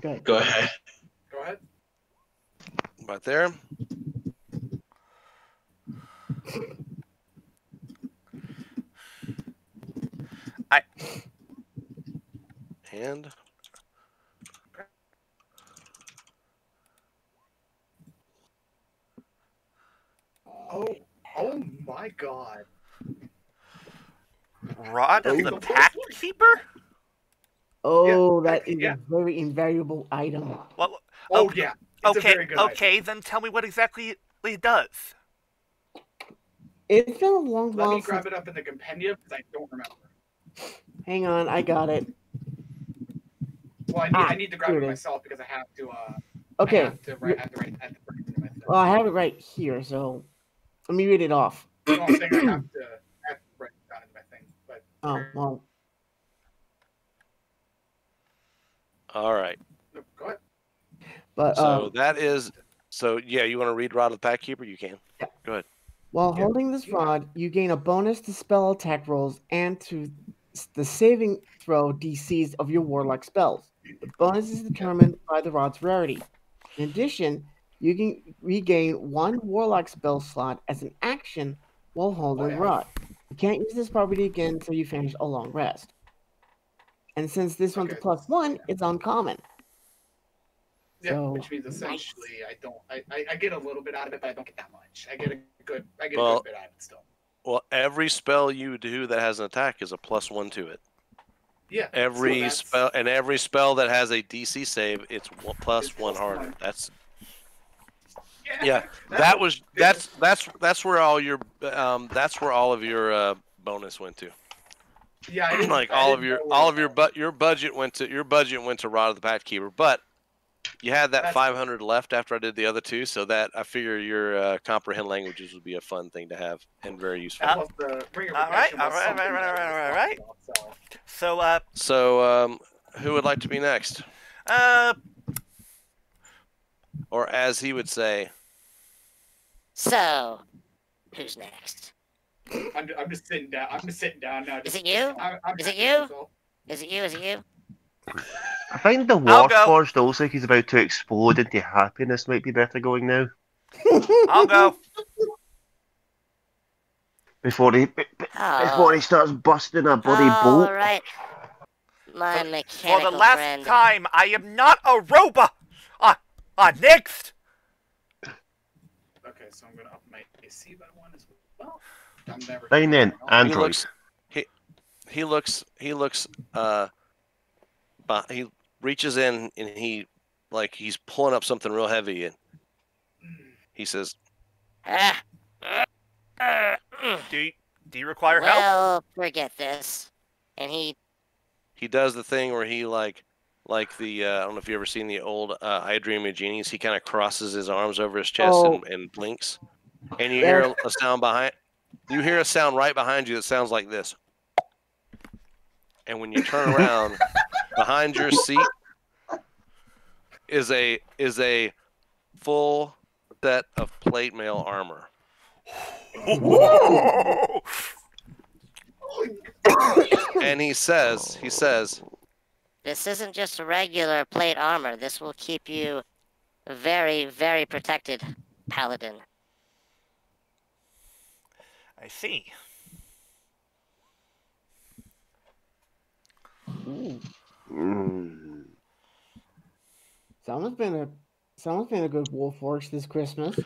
Good. go ahead. Go ahead. right there. I- And Oh, oh my god. Rod of the pact keeper? Oh, Yeah, that is yeah. a very invaluable item. What? Oh Okay, yeah. It's a Okay, very good idea. okay, then tell me what exactly it does. It's been a long Let while me grab it up in the compendium because I don't remember. Hang on, I got it. Well, I need, Ah, I need to grab here it it is. myself because I have to. Uh, I Okay, have to write. I have to write. I have to write it in my thing. well, I have it right here, so let me read it off. Oh, well, all right. go ahead. but So um, that is so yeah. You want to read Rod of the Pact Keeper? You can. Yeah. Go ahead. While Yeah, holding this rod, you gain a bonus to spell attack rolls and to the saving throw DCs of your warlock spells. The bonus is determined by the rod's rarity. In addition, you can regain one warlock spell slot as an action while holding Oh, the yeah. rod. You can't use this property again until you finish a long rest. And since this one's a plus one, it's uncommon. Yeah, So- which means essentially I don't. I, I, I get a little bit out of it, but I don't get that much. I get a good. I get a good bit out of it still. Well, every spell you do that has an attack is a plus one to it. Yeah. Every that's- spell and every spell that has a DC save, it's one, plus It's one harder. one. That's Yeah. yeah. That was that's that's that's where all your um that's where all of your uh, bonus went to. Yeah. I like I all of your all of your but your budget went to your budget went to Rod of the Pact Keeper, but you had that That's- 500 left after I did the other two, so that I figure your uh, comprehend languages would be a fun thing to have and very useful. Uh, Plus the Ring of all right, Protection all was right, something all right, that I all right, was all right, about, so- So, uh, So, um, who would like to be next, uh, or as he would say, So, who's next? I'm, I'm just sitting down. I'm just sitting down now. Is it you? I, I'm Is it you? Is it you? Is it you? I find the I'll. Warforged also like he's about to explode into happiness might be better going now. I'll go. Before he b- b- before he Oh, starts busting a bloody all bolt. right. My For the last friend. time, I am not a robot. Uh, uh, next. Okay, so I'm gonna up my AC by one as well. I'm never. Fine then, Oh, He looks. He, he looks. He looks. Uh, but he reaches in and he, like, he's pulling up something real heavy and he says, Ah, ah, ah. Do you, do you require help? well, forget this. And he he does the thing where he like like the uh, I don't know if you ever seen the old uh, I Dream of Genies. He kind of crosses his arms over his chest Oh. and, and blinks, and you hear a, a sound behind. You hear a sound right behind you that sounds like this. And when you turn around, behind your seat is a is a full set of plate mail armor. And he says, he says, This isn't just a regular plate armor. This will keep you very, very protected, Paladin. I see. Mm. Someone's been a someone's been a good Warforged this Christmas.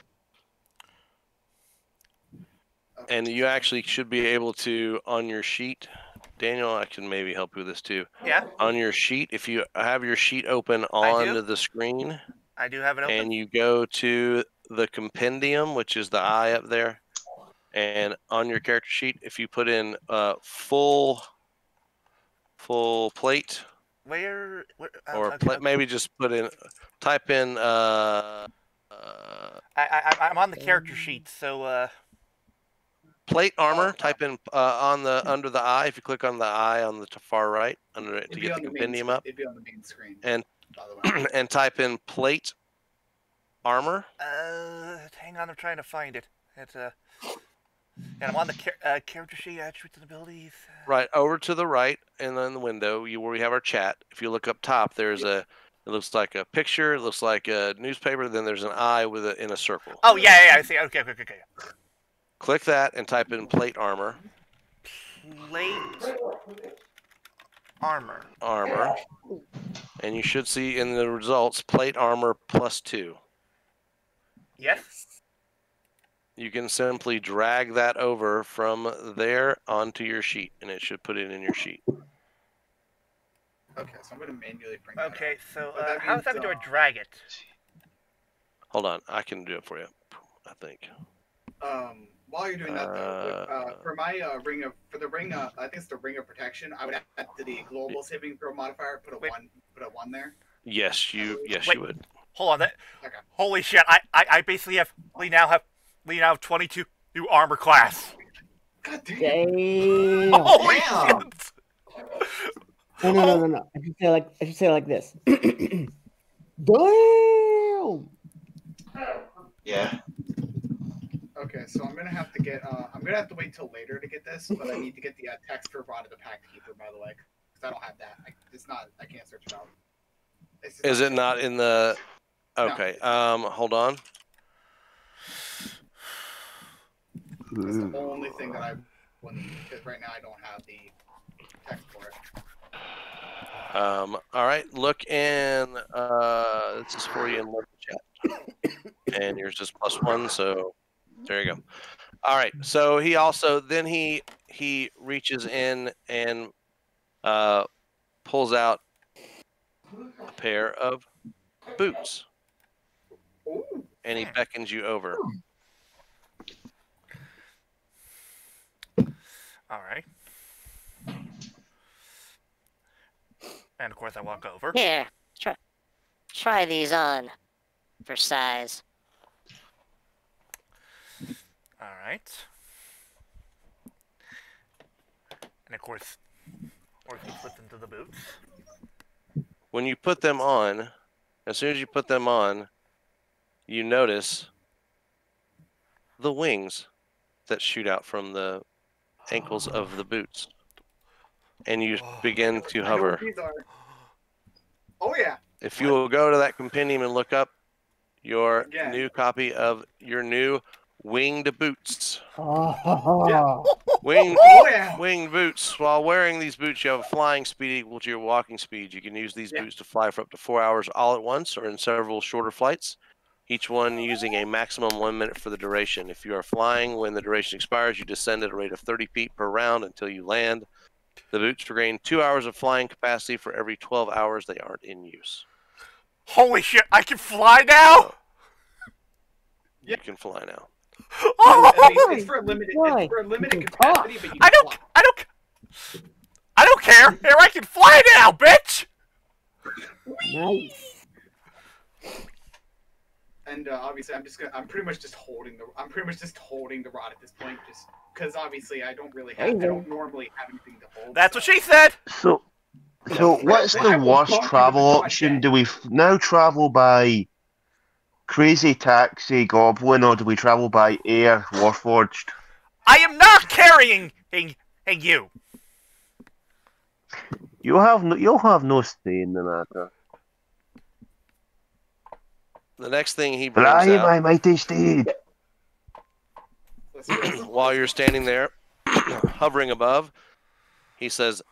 and you actually should be able to on your sheet daniel i can maybe help you with this too Yeah, on your sheet if you have your sheet open on the screen I do have it open. and you go to the compendium which is the eye up there and on your character sheet if you put in uh, full full plate Where? where uh, or okay, okay. maybe just put in type in uh, uh, I, I, I'm on the character sheet, so uh, plate armor type in uh, on the under the eye if you click on the eye on the far right under it to get the the compendium up It'd be on the main screen. And- by the way. and type in plate armor. uh, hang on, I'm trying to find it. It's uh, and I'm on the char- uh, character sheet, attributes and abilities. Right over to the right, and then the window you where we have our chat. If you look up top, there's a. It looks like a picture. It looks like a newspaper. Then there's an eye with a in a circle. Oh yeah, yeah, yeah, I see. Okay, okay, okay, okay. Click that and type in plate armor. Plate armor. Armor, and you should see in the results plate armor plus two. Yes. You can simply drag that over from there onto your sheet, and it should put it in your sheet. Okay, so I'm gonna manually bring. that up. Okay, so But uh, that how means, exactly do I uh, drag it? Hold on, I can do it for you. I think. Um, while you're doing that, though, uh, Uh, for my uh, ring of for the ring, uh, I think it's the ring of protection. I would add to the global saving throw modifier. Put a Wait. one. Put a one there. Yes, you. Yes, Wait. you would. Hold on, that. Okay. Holy shit! I, I, I basically have. We now have. We now have 22 new armor class. God damn. Damn. Holy Damn. shit! No, no, no, no, no. I should say like I should say like this. Damn. Yeah. Okay, so I'm gonna have to get. Uh, I'm gonna have to wait till later to get this, but I need to get the uh, text for Rod of the Pact Keeper, by the way, because I don't have that. I, it's not. I can't search it out. Is it not in the? No. Okay. Um. Hold on. That's the only thing that I because right now I don't have the text for it. Um. All right. Look in. Uh. This is for you in local chat. And yours is plus one. So there you go. All right. So he also then he he reaches in and uh pulls out a pair of boots and he beckons you over. All right. And of course, I walk over. Here, try, try these on for size. All right. And of course, or he slips into the boots. when you put them on, as soon as you put them on, you notice the wings that shoot out from the ankles of the boots. And you oh. begin to hover. what these are. Oh yeah. If you will go to that compendium and look up your Again. new copy of your new winged boots. Ah. Oh, Winged, Oh yeah. winged boots. While wearing these boots, you have a flying speed equal to your walking speed. You can use these Yeah. boots to fly for up to four hours all at once or in several shorter flights, each one using a maximum one minute for the duration. If you are flying when the duration expires, you descend at a rate of 30 feet per round until you land. The boots regain two hours of flying capacity for every 12 hours they aren't in use. Holy shit! I can fly now. Yeah. You can fly now. Oh, I it's for a limited. It's for a limited you can talk. capacity, but you I don't. fly. I don't. I don't care. Here, I can fly now, bitch. nice. And uh, obviously, I'm just gonna. I'm pretty much just holding the. I'm pretty much just holding the rod at this point, just because obviously I don't really have. I don't normally have anything to hold. That's what she said. So, so what's the worst talk to you travel option? Do we f- now travel by Crazy Taxi Goblin, or do we travel by air Warforged? I am not carrying a, a you. You'll have no, you'll have no say in the matter. The next thing he brings Fly, out, my mighty steed. Let's do this. while you're standing there, hovering above, he says,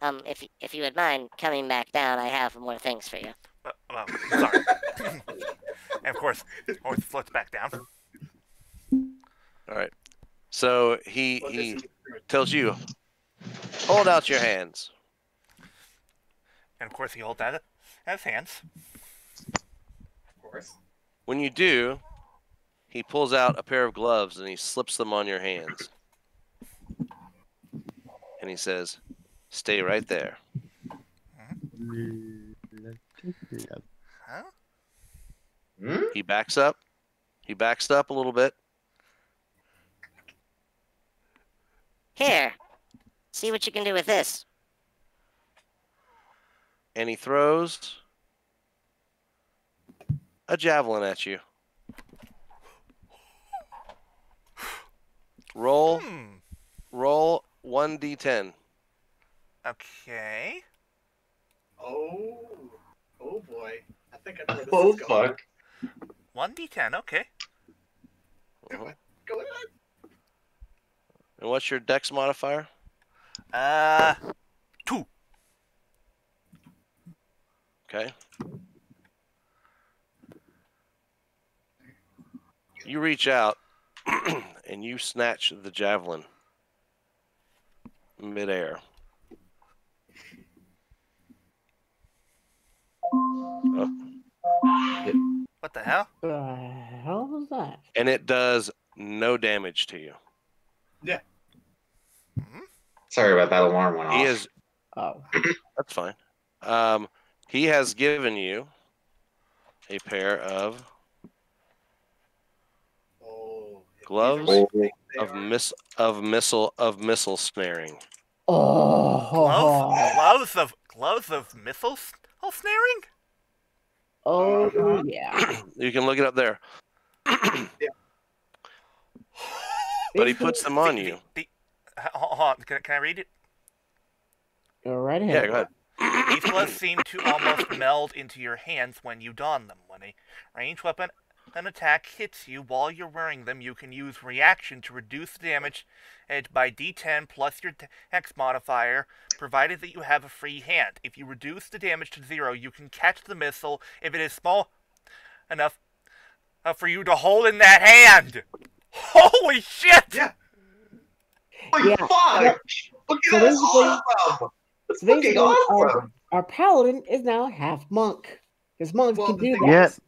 Um, if if you would mind coming back down, I have more things for you. Uh, well, sorry. and of course, horse floats back down. "All right." So he Well, he this is pretty much- tells you, "Hold out your hands." And of course, he holds out his hands. Of course. When you do, he pulls out a pair of gloves and he slips them on your hands. And he says, "Stay right there." Huh? Hmm? He backs up. He backs up a little bit. Here, see what you can do with this. and he throws a javelin at you. Roll, Hmm. roll one d10. Okay. Oh. Oh boy. I think I know where this Oh is going. fuck. One d10. Okay. Mhm. Go ahead. And what's your dex modifier? Uh, two. Okay. You reach out and you snatch the javelin midair. What the hell? The hell was that? and it does no damage to you. Yeah. Sorry about that alarm went off. He is Oh, that's fine. Um, he has given you a pair of Oh. if these are Gloves what you think they of miss of missile of missile snaring. oh, Gloves, gloves of gloves of missiles. Oh, snaring. Oh, uh-huh. yeah. You can look it up there. But he puts them on The- you. The, the, hold on. Can, can I read it? Go right ahead. Yeah, go ahead. These gloves seem to almost meld into your hands when you don them. When a ranged weapon an attack hits you while you're wearing them, you can use reaction to reduce the damage edge by d10 plus your dex modifier, provided that you have a free hand. If you reduce the damage to zero, you can catch the missile if it is small enough uh, for you to hold in that hand. Holy shit! Yeah. Holy Yeah. fuck! Look So this awesome! That's so fucking basically, our- Our paladin is now half monk. Because monks Well, can do that. Yep. is,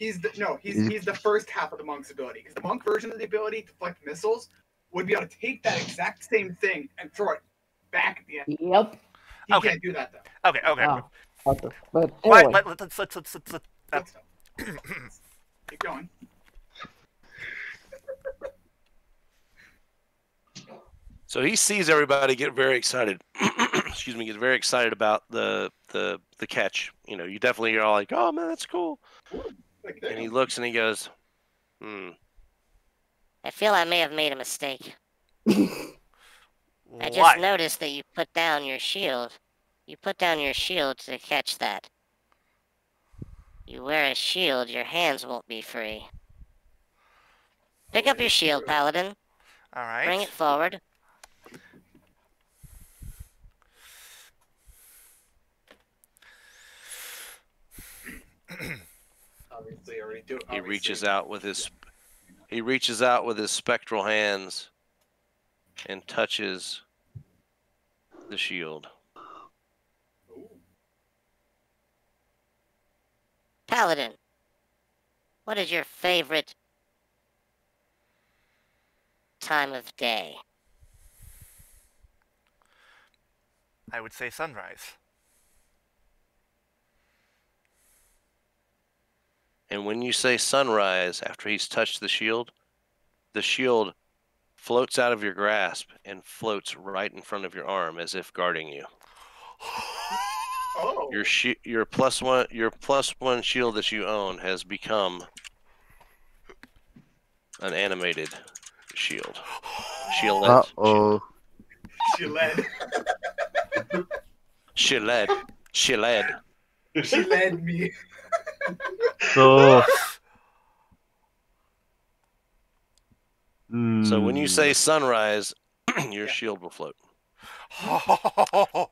he's the no, he's He's- he's the first half of the monk's ability. Because the monk version of the ability to deflect missiles would be able to take that exact same thing and throw it back at the end. Yep. He Okay. can't do that though. Okay, okay. Oh, okay. But Why- anyway, let, let, let's, let's, let's, let's, let's, uh, Let's- Keep going. So he sees everybody get very excited. Excuse me, get very excited about the the the catch. You know, you definitely are all like, "Oh man, that's cool." Like, And he looks and he goes, "Hmm." I feel I may have made a mistake. I just what? noticed that you put down your shield. You put down your shield to catch that. you wear a shield, your hands won't be free. Pick up your shield, Paladin. All right. Bring it forward. Obviously, already do. He reaches out with his he reaches out with his spectral hands and touches the shield. Ooh. Paladin, what is your favorite time of day? I would say sunrise. And when you say sunrise after he's touched the shield, the shield floats out of your grasp and floats right in front of your arm as if guarding you. Oh. Your shi- your plus one your plus one shield that you own has become an animated shield. Shield. Uh oh. She led. Shield. Shield. She led me. So. So when you Hmm. say sunrise, your shield will float.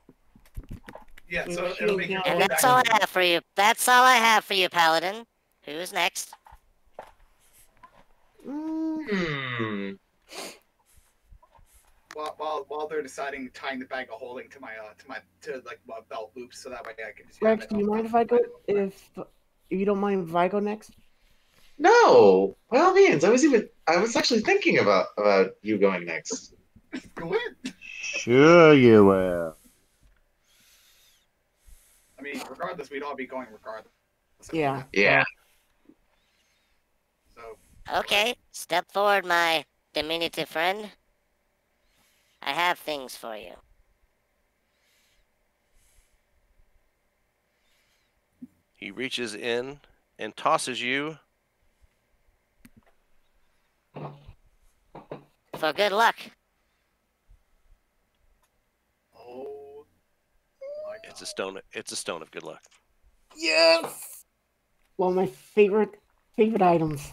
Yeah, so it'll shield make you And that's all I have for you. That's all I have for you, Paladin. Who's next? Mm, Hmm. while, while while they're deciding tying the bag of holding to my uh to my to like my belt loops so that way I can just have Rex, it do you mind if I go? If if you don't mind, if I go next? No, by all means. I was even I was actually thinking about about you going next. Go in. Sure you will. I mean, regardless, we'd all be going regardless. Yeah. Yeah. So Okay, step forward, my diminutive friend. I have things for you. He reaches in and tosses you For good luck. oh. It's a stone. It's a stone of good luck. Yes. One of my favorite favorite items.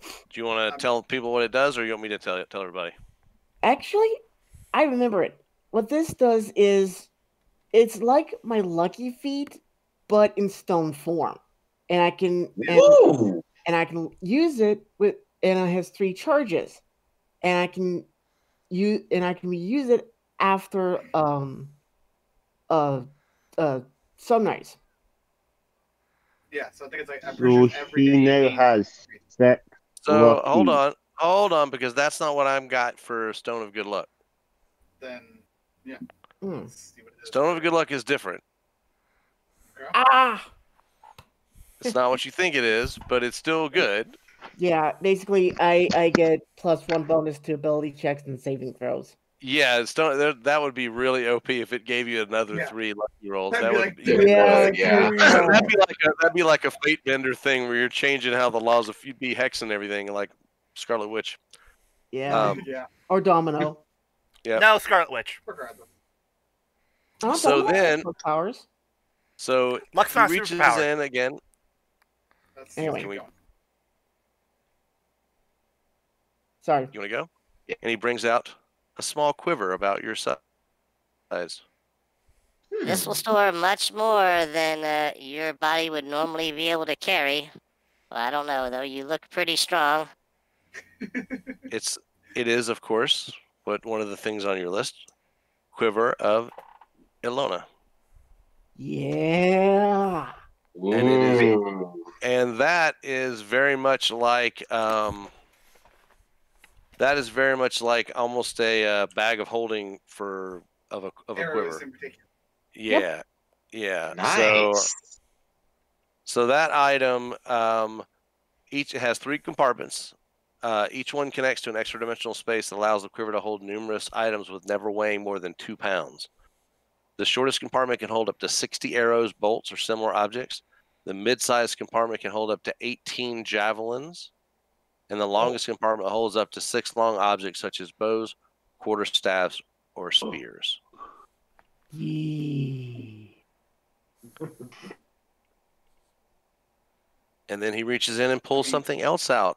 Do you want to tell people what it does, or you want me to tell tell everybody? Actually, I remember it. What this does is it's like my lucky feet, but in stone form. And I can and, and I can use it with and it has three charges. And I can use and I can use it after um uh uh sunrise. Yeah, so I think it's like I'm pretty So sure every he now has six. So hold on, hold on, because that's not what I've got for stone of good luck. Then yeah. let's see what it is. Stone of good luck is different. Okay. Ah It's not what you think it is, but it's still good. yeah, basically I I get plus one bonus to ability checks and saving throws. Yeah, stone. that- That would be really OP if it gave you another Yeah. three lucky rolls. That'd That be would like- be, Yeah, yeah. that'd be like a that'd be like a fate bender thing where you're changing how the laws of you'd be hexing everything like Scarlet Witch. Yeah. Um, yeah, or domino. Yep. No, Scarlet Witch. So then- powers. So Luck's he reaches superpower. in again. Let's Anyway. we- Sorry. You want to go? Yeah. And he brings out a small quiver about your si- size. This will store much more than uh, your body would normally be able to carry. Well, I don't know though. You look pretty strong. It's it is of course what one of the things on your list, quiver of Ehlonna, Yeah. And it is- and that is very much like um. That is very much like almost a uh, bag of holding for of a of a Arrows quiver. in particular. Yeah, yeah. Nice. So So that item, um, each it has three compartments. Uh, each one connects to an extra dimensional space that allows the quiver to hold numerous items with never weighing more than two pounds. The shortest compartment can hold up to 60 arrows, bolts, or similar objects. The mid-sized compartment can hold up to 18 javelins, and the oh. longest compartment holds up to six long objects such as bows, quarterstaffs, or oh. spears. Yee. and then he reaches in and pulls something else out.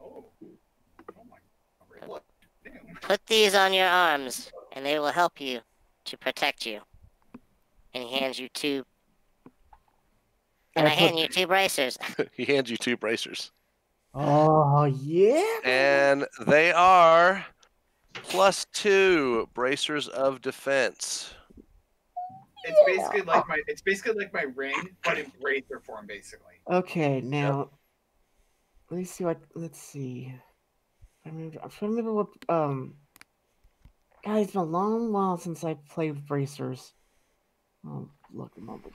Oh. Oh my. Look. Damn. Put these on your arms, and they will help you to protect you. And he hands you two. And I I hand you two bracers. he hands you two bracers, Oh yeah. and they are plus two bracers of defense. It's basically like my it's basically like my ring, but in bracer form, basically. Okay, now let me see what let's see. I remember I'm trying to remember what um guys it's been a long while since I played with bracers. Oh look a moment.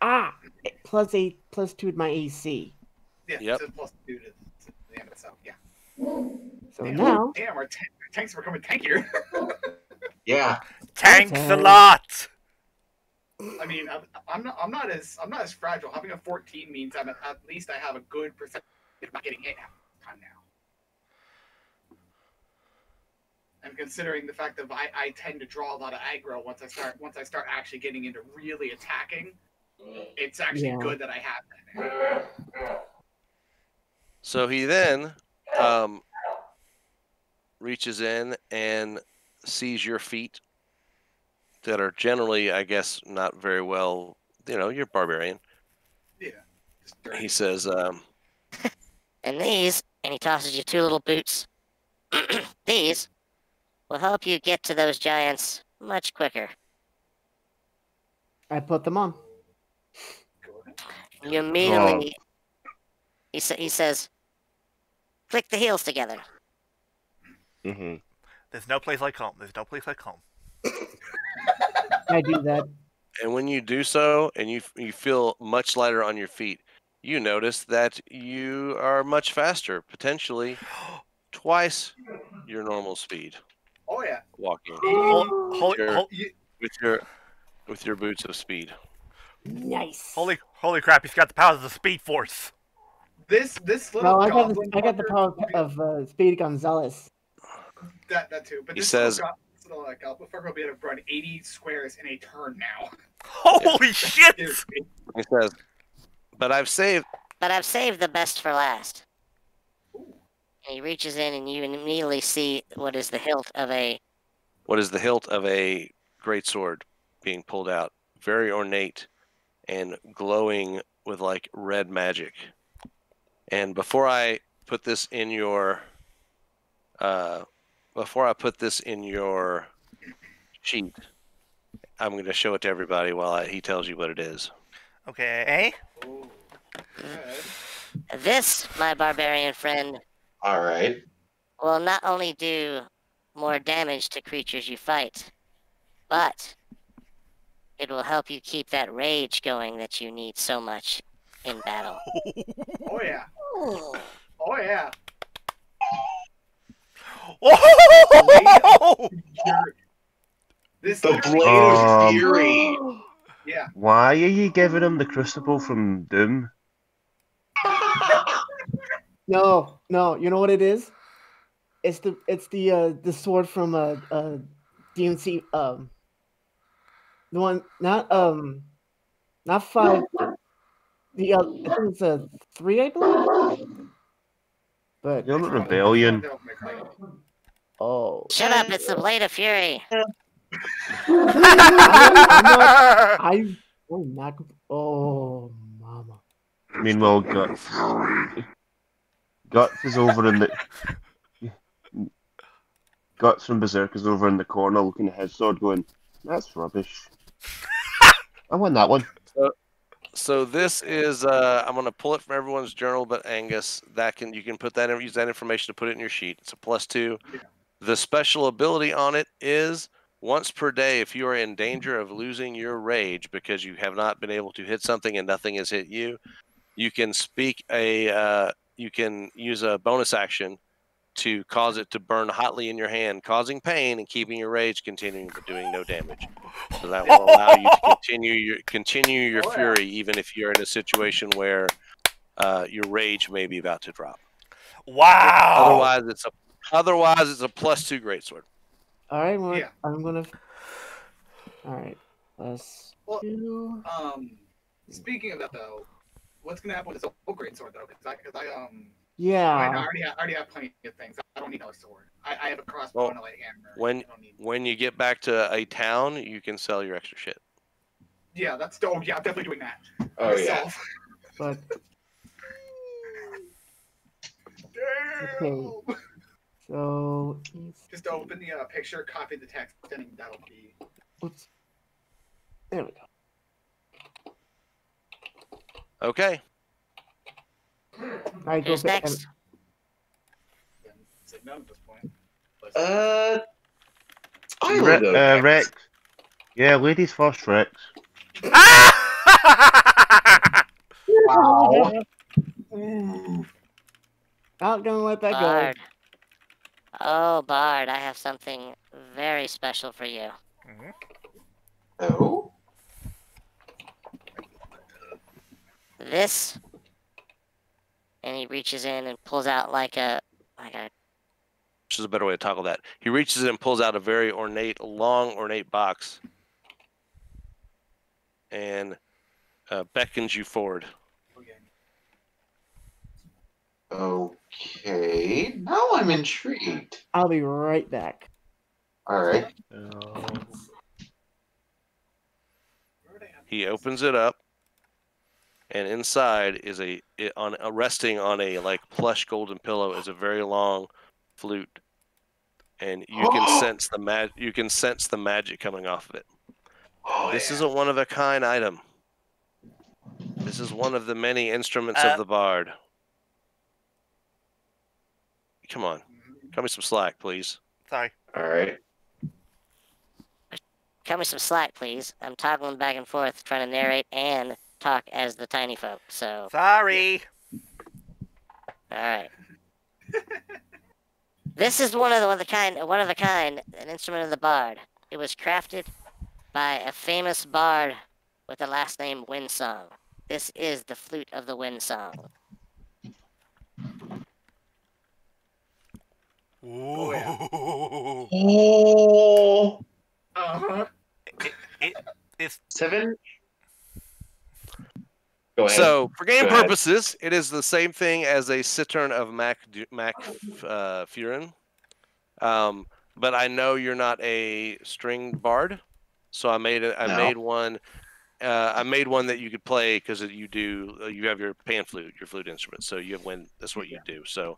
Ah plus eight plus two to my AC. Yeah. Yep. So plus two to, to the end itself. Yeah. So Damn, now damn, our, ta- our tanks are becoming tankier. Yeah. Thanks a lot. I mean, I'm, I'm not I'm not as I'm not as fragile. Having a 14 means I'm at, at least I have a good percentage of not getting hit half the time now. And considering the fact that I, I tend to draw a lot of aggro once I start once I start actually getting into really attacking, it's actually Yeah. good that I have that. So he then um, reaches in and sees your feet that are generally, I guess, not very well. You know, you're barbarian. Just He says, um, And these, and he tosses you two little boots. these will help you get to those giants much quicker. I put them on. You immediately. He, sa- he says, click the heels together. Mm-hmm. There's no place like home. There's no place like home. I do that. and when you do so, and you you feel much lighter on your feet, you notice that you are much faster, potentially twice your normal speed Oh yeah. walking Hol- Holy, Sure. hol- with your with your boots of speed. Nice. holy, holy crap! He's got the powers of the Speed Force. This this little No, I got the, I got the power of uh, Speed Gonzales. that that too. But He this says- little, go- uh, fucker will be able to run 80 squares in a turn now. Holy shit! He says, "But I've saved." But I've saved the best for last. And he reaches in, and you immediately see what is the hilt of a. what is the hilt of a great sword being pulled out, very ornate and glowing with like red magic. And before I put this in your, uh, before I put this in your sheet, I'm going to show it to everybody while I, he tells you what it is. Okay. Ooh. Alright. This, my barbarian friend, All right. will not only do more damage to creatures you fight, but it will help you keep that rage going that you need so much in battle. Oh yeah. Oh yeah. Oh! You're... This The blade Um, of fury. Yeah. Why are you giving him the crucible from Doom? No, no, you know what it is? It's the it's the uh the sword from uh uh DMC um the one not um not five the uh, I think it's a three I believe. But You're not rebellion. oh Shut up, it's the Blade of Fury. I oh not oh mama. Meanwhile, Guts. Guts is over in the. Guts from Berserk is over in the corner looking at his sword going, That's rubbish. I won that one. So this is uh, I'm going to pull it from everyone's journal, but Angus, that can you can put that in, use that information to put it in your sheet. It's a plus two. Yeah. The special ability on it is once per day. If you are in danger of losing your rage because you have not been able to hit something and nothing has hit you, you can speak a uh, you can use a bonus action to cause it to burn hotly in your hand, causing pain and keeping your rage continuing but doing no damage. So that will allow you to continue your continue your Oh, yeah. fury even if you're in a situation where uh, your rage may be about to drop. wow. Otherwise, it's a otherwise it's a plus two greatsword. All right, well, Yeah. I'm gonna. All right, plus Well, two. Um, Speaking of that, though, what's gonna happen with this old great sword, though? Because I, cause I, um, Yeah. I, already, have, I already have plenty of things. I don't need another sword. I, I have a crossbow Well, and a light hammer. when- I don't need... When you get back to a town, you can sell your extra shit. Yeah, that's oh yeah, I'm definitely doing that. Oh yeah. Myself. But Damn. so Just open the uh, picture, copy the text, and that'll be. oops. There we go. Okay. I go Who's back. next? Then say none at this point. But- Uh, I Re- will go uh, next. Rex. Yeah, ladies first, Rex. wow. Not gonna let that Bard. Oh, Bard, I have something very special for you. Mhm. Oh. This. And he reaches in and pulls out like a like a Which is a better way to tackle that. He reaches in and pulls out a very ornate, long, ornate box and uh, beckons you forward. Okay. Now I'm intrigued. I'll be right back. All right. He opens it up, and inside is a it, on a, resting on a like plush golden pillow is a very long flute, and you can sense the mag you can sense the magic coming off of it. Oh, This yeah. is a one of a kind item. This is one of the many instruments Uh, of the bard. Come on, cut me some slack, please. Sorry. All right. cut me some slack, please. I'm toggling back and forth trying to narrate and talk as the tiny folk. So Sorry. Alright. this is one of the, one of the kind one of a kind, an instrument of the bard. It was crafted by a famous bard with the last name Windsong. This is the flute of the Windsong. Ooh. Oh. Uh huh. It's Seven. Ahead. So, for game Go ahead. purposes, it is the same thing as a cittern of Mac Mac uh, Furin. Um, but I know you're not a string bard, so I made it. I No. made one. Uh, I made one that you could play because you do. uh, You have your pan flute, your flute instrument. So you have when that's what you do. So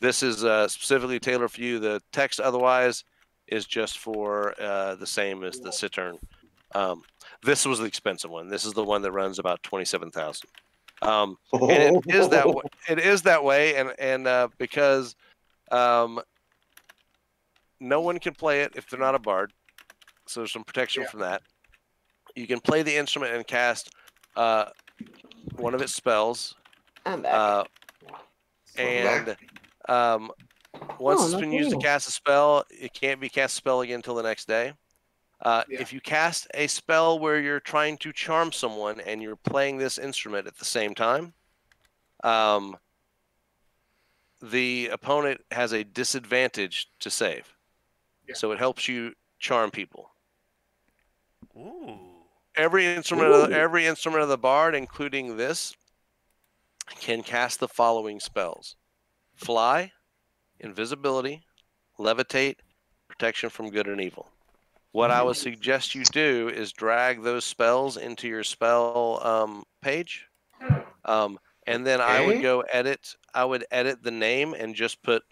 this is uh, specifically tailored for you. The text otherwise is just for uh, the same as the cittern. Um, this was the expensive one. This is the one that runs about twenty-seven thousand. Um, and it is that way. It is that way, and and uh, because um, no one can play it if they're not a bard, so there's some protection Yeah. from that. You can play the instrument and cast uh, one of its spells, I'm back. uh, and um, once Oh, it's no been used to cast a spell, it can't be cast a spell again until the next day. Uh, Yeah. If you cast a spell where you're trying to charm someone and you're playing this instrument at the same time, um, the opponent has a disadvantage to save. Yeah. So it helps you charm people. ooh. Every instrument, of the, every instrument of the bard, including this, can cast the following spells: fly, invisibility, levitate, protection from good and evil. What I would suggest you do is drag those spells into your spell um, page, um, and then I would go edit. I would edit the name and just put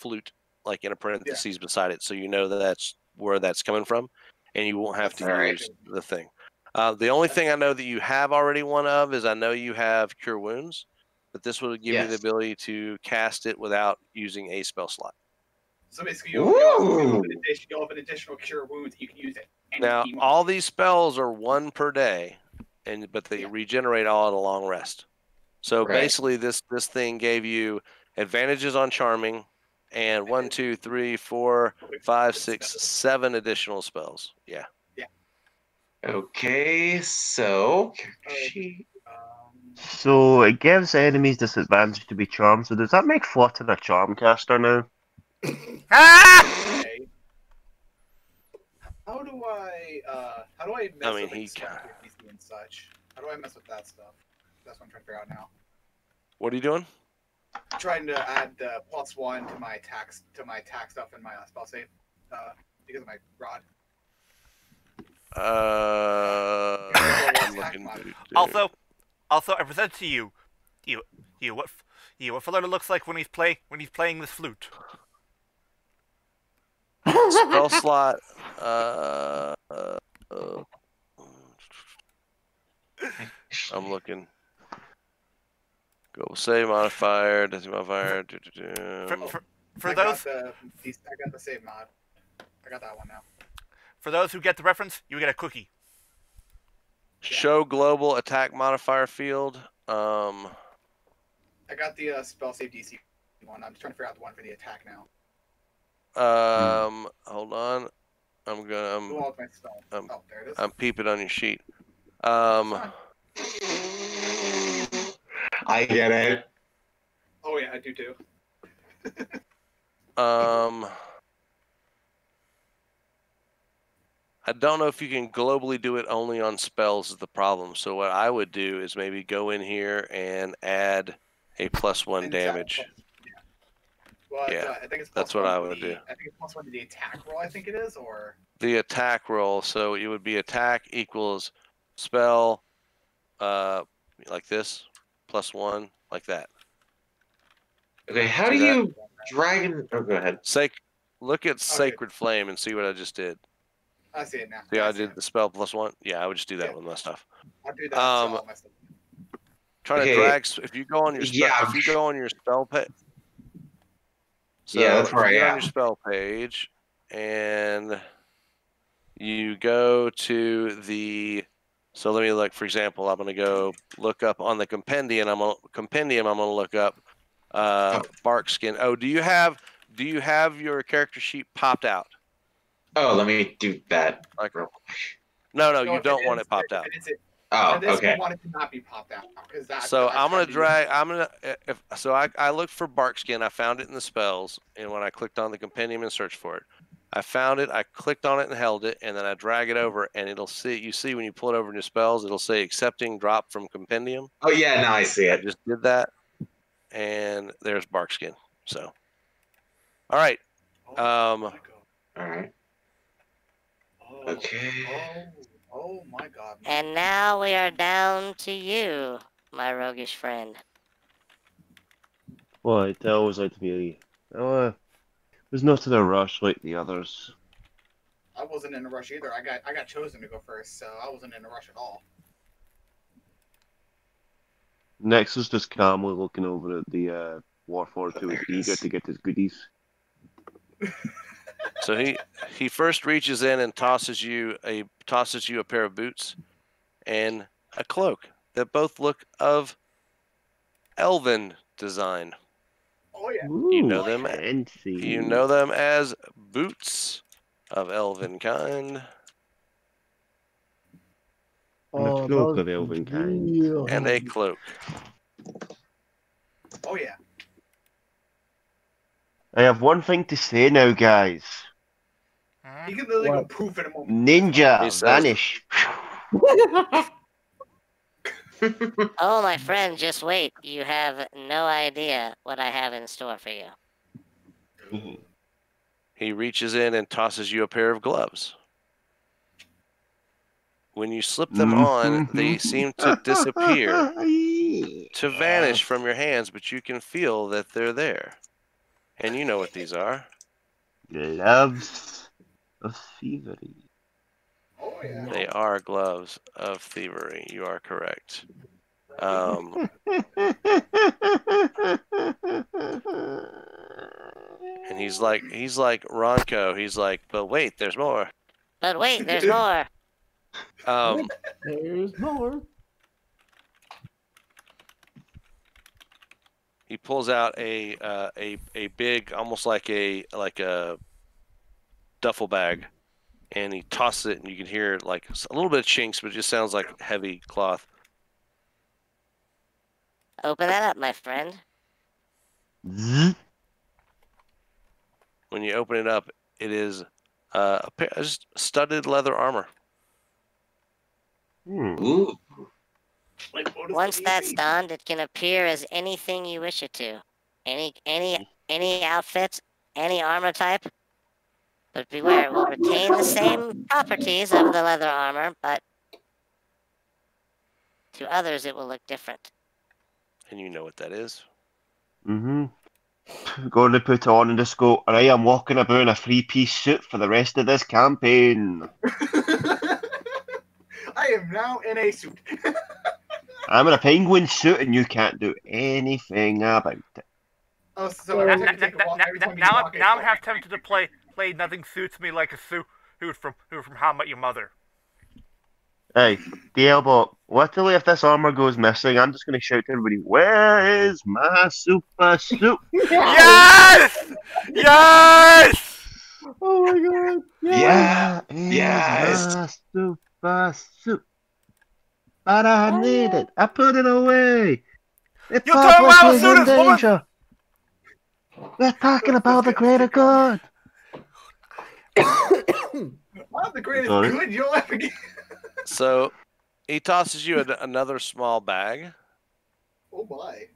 flute like in a parentheses beside it, so you know that that's where that's coming from, and you won't have to use the thing. Uh, the only thing I know that you have already one of is I know you have cure wounds, but this will give you the ability to cast it without using a spell slot. So basically, you you have, you have an addition, you have an additional cure wounds that you can use it. Now, all these spells are one per day, and but they Yeah. regenerate all at a long rest. So Right. basically, this this thing gave you advantages on charming, and one, two, three, four, five, six, seven additional spells. Yeah. Yeah. Okay, so she Um, So it gives enemies disadvantage to be charmed. So does that make Flutter a charm caster now? Ah! okay. How do I? Uh, how do I? Mess I mean, with he extra ca- accuracy and such. How do I mess with that stuff? That's what I'm trying to figure out now. What are you doing? trying to add the plus one to my tax to my tax stuff in my uh, spell save uh, because of my rod. Uh, I'm looking. Also, also, I present to you, you, you what, f- you what Falona looks like when he's play when he's playing this flute. Spell slot. Uh, uh, uh, I'm looking. Go save modifier. Does modifier? do, do, do. For, for, for I those got the, I got the save mod. I got that one now. for those who get the reference, you get a cookie. Show global attack modifier field. Um, I got the uh, spell save DC one. I'm just trying to figure out the one for the attack now. Um, hold on. I'm gonna. I'm, owns my spell? um, oh, there it is. I'm peeping on your sheet. Um, I get it. oh yeah, I do too. Um, I don't know if you can globally do it only on spells is the problem. So what I would do is maybe go in here and add a plus one And damage. plus- yeah. Well, Yeah, uh, I think it's that's what I would the- do. I think it's plus one to the attack roll. I think it is, or The attack roll. So it would be attack equals spell, uh, like this, plus one, like that. Okay, how do See that? you dragon? Oh, go ahead. Sac- look at sacred flame and see what I just did. I see it now. Yeah, how I did it. the spell plus one. Yeah, I would just do that Yeah. with my stuff. I'll do that. Um, to all my stuff. Trying Okay. to drag. If you go on your spell, Yeah. if you go on your spell page. So Yeah, that's where if you I go on your spell page, and you go to the. So let me look. For example, I'm going to go look up on the compendium. I'm gonna, compendium. I'm going to look up uh, bark skin. Oh, do you have do you have your character sheet popped out? Oh, let me do that. Like, no, no, No, you don't want is- it popped out. it is it- Oh, for this, okay. I want to not be popped out because that. So I I'm gonna tried to- drag. I'm gonna if so. I, I looked for bark skin. I found it in the spells, and when I clicked on the compendium and searched for it, I found it. I clicked on it and held it, and then I drag it over, and it'll see. You see when you pull it over in your spells, it'll say accepting drop from compendium. Oh yeah, now I see I just did that, and there's bark skin. So, all right. Oh, Um, my God. All right. Oh, Okay. Oh, my God. And now we are down to you, my roguish friend. Well, they always like to be. Oh, uh, was not in a rush like the others. I wasn't in a rush either. I got I got chosen to go first, so I wasn't in a rush at all. Next was just calmly looking over at the uh, Warforged who was eager to get his goodies. so he he first reaches in and tosses you a tosses you a pair of boots and a cloak that both look of elven design. Oh yeah. You know them- fancy. You know them as boots of elven kind, And a Oh, cloak those of elven kind. real and a cloak. Oh yeah. I have one thing to say now, guys. Hmm? He can literally What? go poof in a moment. Ninja, vanish. Oh, my friend, just wait. You have no idea what I have in store for you. He reaches in and tosses you a pair of gloves. When you slip them on, they seem to disappear, to vanish from your hands, but you can feel that they're there. And you know what these are. Gloves of thievery. Oh yeah. They are gloves of thievery. You are correct. Um, and he's like, he's like Ronco. He's like, but wait, there's more. But wait, there's more. Um, There's more. He pulls out a uh, a a big, almost like a like a duffel bag, and he tosses it, and you can hear like a little bit of chinks, but it just sounds like heavy cloth. Open that up, my friend. When you open it up, it is uh, a pair, just studded leather armor. Hmm. Ooh. Like bonus Once that's AC. donned, it can appear as anything you wish it to. Any any any outfit, any armor type. But beware, it will retain the same properties of the leather armor, but to others it will look different. And you know what that is. Mm-hmm. Going to put on and just go, alright, I'm walking about in a three-piece suit for the rest of this campaign. I am now in a suit. I'm in a penguin suit and you can't do anything about it. oh, so Now, every time you take a walk, every time you now, walk, I'm, now I'm half tempted to play play Nothing Suits Me Like a Suit who's from who from How I Met Your Mother. Hey, Diablo, literally if this armor goes missing, I'm just going to shout to everybody, where is my super suit? Yes! Yes! Oh my god. Yeah. Where is yes. my super suit? But I oh, need it. I put it away. The You talk public about is suit in woman. danger. We're talking about the greater good. I'm the greatest Sorry. good you'll ever get. So he tosses you an- another small bag. Oh my.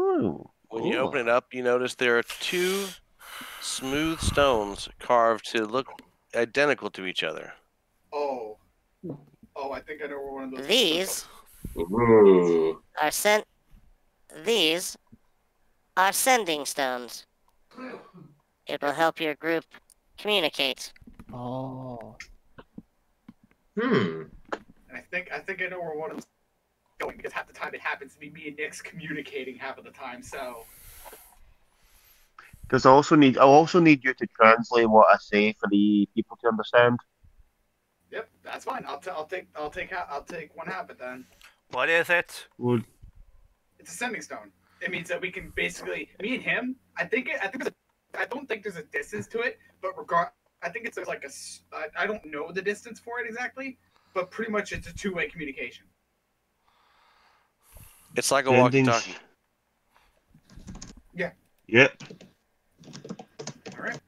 Ooh. When you Ooh. open it up, you notice there are two smooth stones carved to look identical to each other. Oh. Oh, I think I know where one of those. These Ooh. are sent. These are sending stones. It will help your group communicate. Oh. Hmm. And I think I think I know where one of them's going because half the time it happens to be me and Nick's communicating half of the time. So Because I also need, I also need you to translate what I say for the people to understand. Yep, that's fine. I'll, t- I'll take I'll take ha- I'll take one habit then. What is it? Well, It's a sending stone. It means that we can basically me and him. I think it, I think there's a, I don't think there's a distance to it, but regard I think it's like a s- I, I don't know the distance for it exactly, but pretty much it's a two way communication. It's like a Sending- walkie-talkie. Yeah. Yep. All right.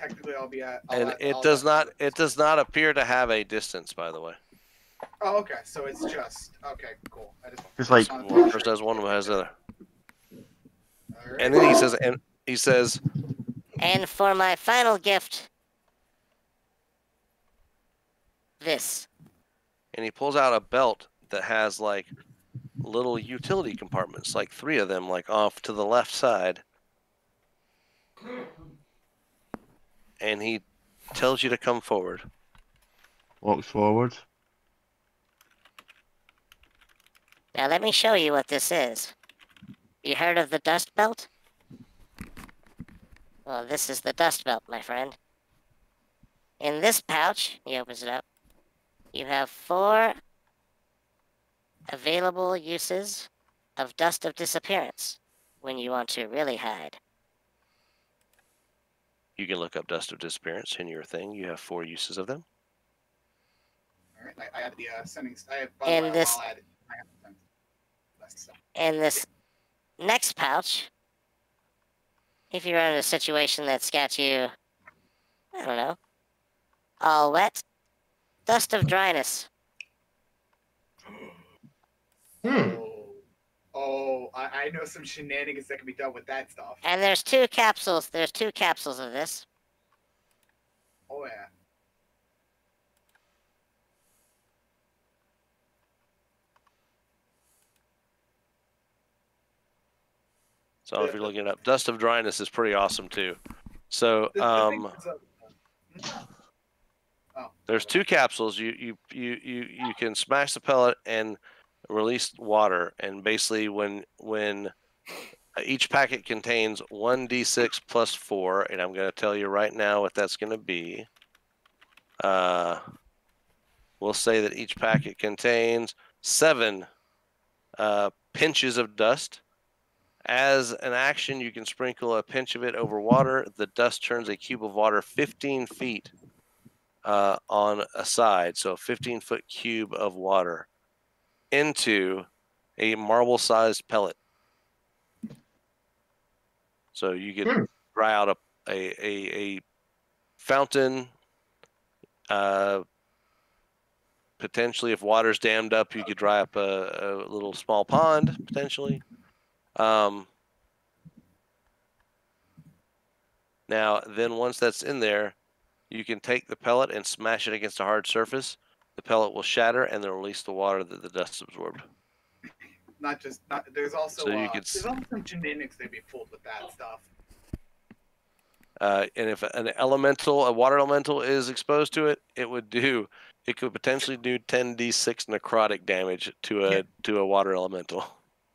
Technically, I'll be at. I'll And at- it I'll does not. It does not appear to have a distance, by the way. Oh, okay. So it's just okay. Cool. I just, Just like- wanted to One person has one, one has the other. All right. And then he says, and he says, And for my final gift, this. and he pulls out a belt that has like little utility compartments, like three of them, like off to the left side. And he tells you to come forward. Walks forward. Now let me show you what this is. You heard of the dust belt? Well, this is the dust belt, my friend. In this pouch, he opens it up, you have four available uses of dust of disappearance when you want to really hide. You can look up dust of disappearance in your thing. You have four uses of them. All right. I, I have the uh, sending. I have. by And way, this- I'll add. I have the sending- that's. In this next pouch, if you're in a situation that's got you, I don't know, all wet, dust of dryness. Hmm. Oh, I, I know some shenanigans that can be done with that stuff. And there's two capsules. There's two capsules of this. Oh yeah. So if you're looking it up, dust of dryness is pretty awesome too. So The- the thing um, is, Oh. there's two capsules. You you you you you can smash the pellet and release water, and basically when when uh, each packet contains one d6 plus four, and I'm going to tell you right now what that's going to be. Uh, we'll say that each packet contains seven uh, pinches of dust. As an action, you can sprinkle a pinch of it over water. The dust turns a cube of water 15 feet uh, on a side, so a 15 foot cube of water, into a marble sized pellet. So you could Hmm. dry out a, a, a, a fountain, uh, potentially, if water's dammed up, you could dry up a, a little small pond potentially. Um, now, then once that's in there, you can take the pellet and smash it against a hard surface. The pellet will shatter and then release the water that the dust absorbed. Not just not. There's also So you uh, could there's also some genetics they be pulled with that stuff. Uh, and if an elemental, a water elemental, is exposed to it, it would do. It could potentially do 10d6 necrotic damage to a Yeah. to a water elemental,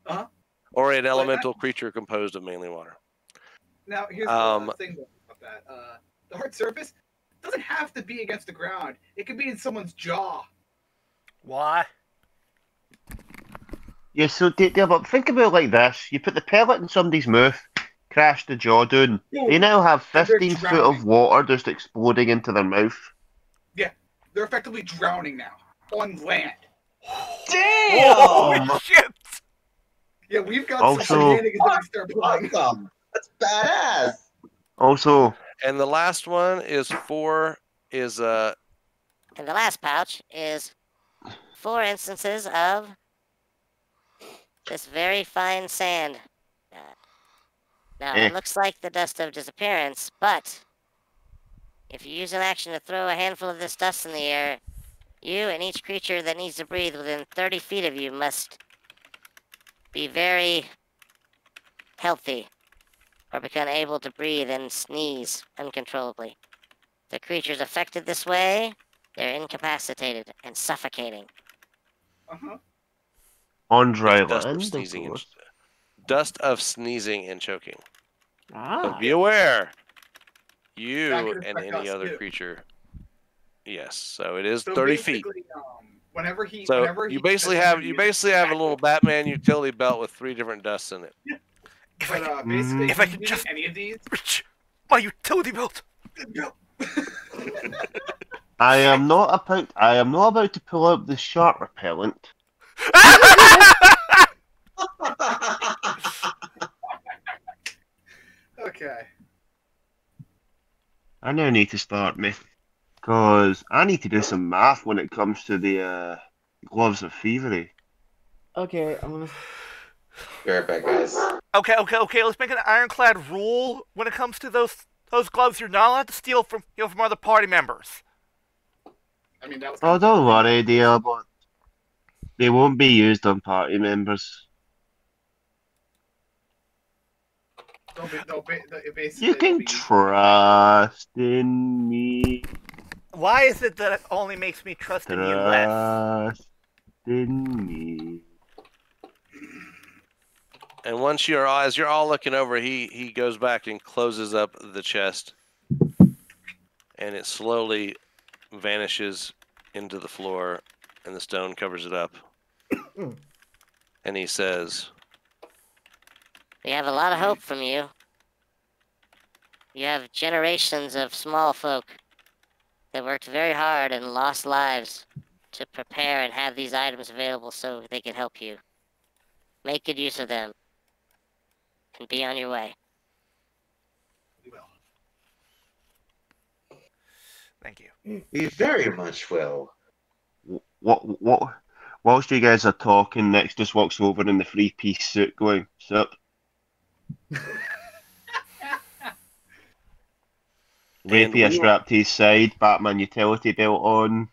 Uh-huh. or an elemental creature composed of mainly water. Now here's Um, the thing about that. Uh, the hard surface doesn't have to be against the ground. It could be in someone's jaw. Why? Yeah, so d- d- but think about it like this: you put the pellet in somebody's mouth, crash the jaw down. They now have 15 foot of water just exploding into their mouth. Yeah, they're effectively drowning now on land. Damn! Holy shit! Yeah, we've got Also- some shenanigans that we. Awesome. That's badass. Also, And the last one is four. Is uh And the last pouch is four instances of this very fine sand. Uh, now, Eh. it looks like the dust of disappearance, but if you use an action to throw a handful of this dust in the air, you and each creature that needs to breathe within 30 feet of you must be very healthy or become able to breathe and sneeze uncontrollably. The creatures affected this way, they're incapacitated and suffocating. Uh-huh. on dry dust land, of of sneezing and dust of sneezing and choking. So Ah, be aware, you and any other too. creature. Yes, so it is So 30 feet. Um, whenever he, So whenever you he basically have you basically have a little Batman utility belt with three different dusts in it. If I But could uh, basically, If I if could you just- just any of these, reach my utility belt. I am not about. I am not about to pull out the shark repellent. okay. I now need to start me, cause I need to do some math when it comes to the uh, gloves of thievery. okay, I'm gonna. Be right back, guys. Okay, okay, okay. Let's make an ironclad rule when it comes to those those gloves. You're not allowed to steal from you know, from other party members. I mean, that was. Oh, don't worry, dear, but they won't be used on party members. They'll be, they'll be, they'll You can be- trust in me. Why is it that it only makes me trust in you less? Trust in me. And once you're as you're all looking over, he he goes back and closes up the chest, and it slowly vanishes into the floor, and the stone covers it up. and he says, We have a lot of hope from you. You have generations of small folk that worked very hard and lost lives to prepare and have these items available so they could help you. Make good use of them and be on your way. We will. Thank you. We very much will. What? What? Whilst you guys are talking, next just walks over in the three-piece suit, going, "Sup." Rapier strapped to his side, Batman utility belt on.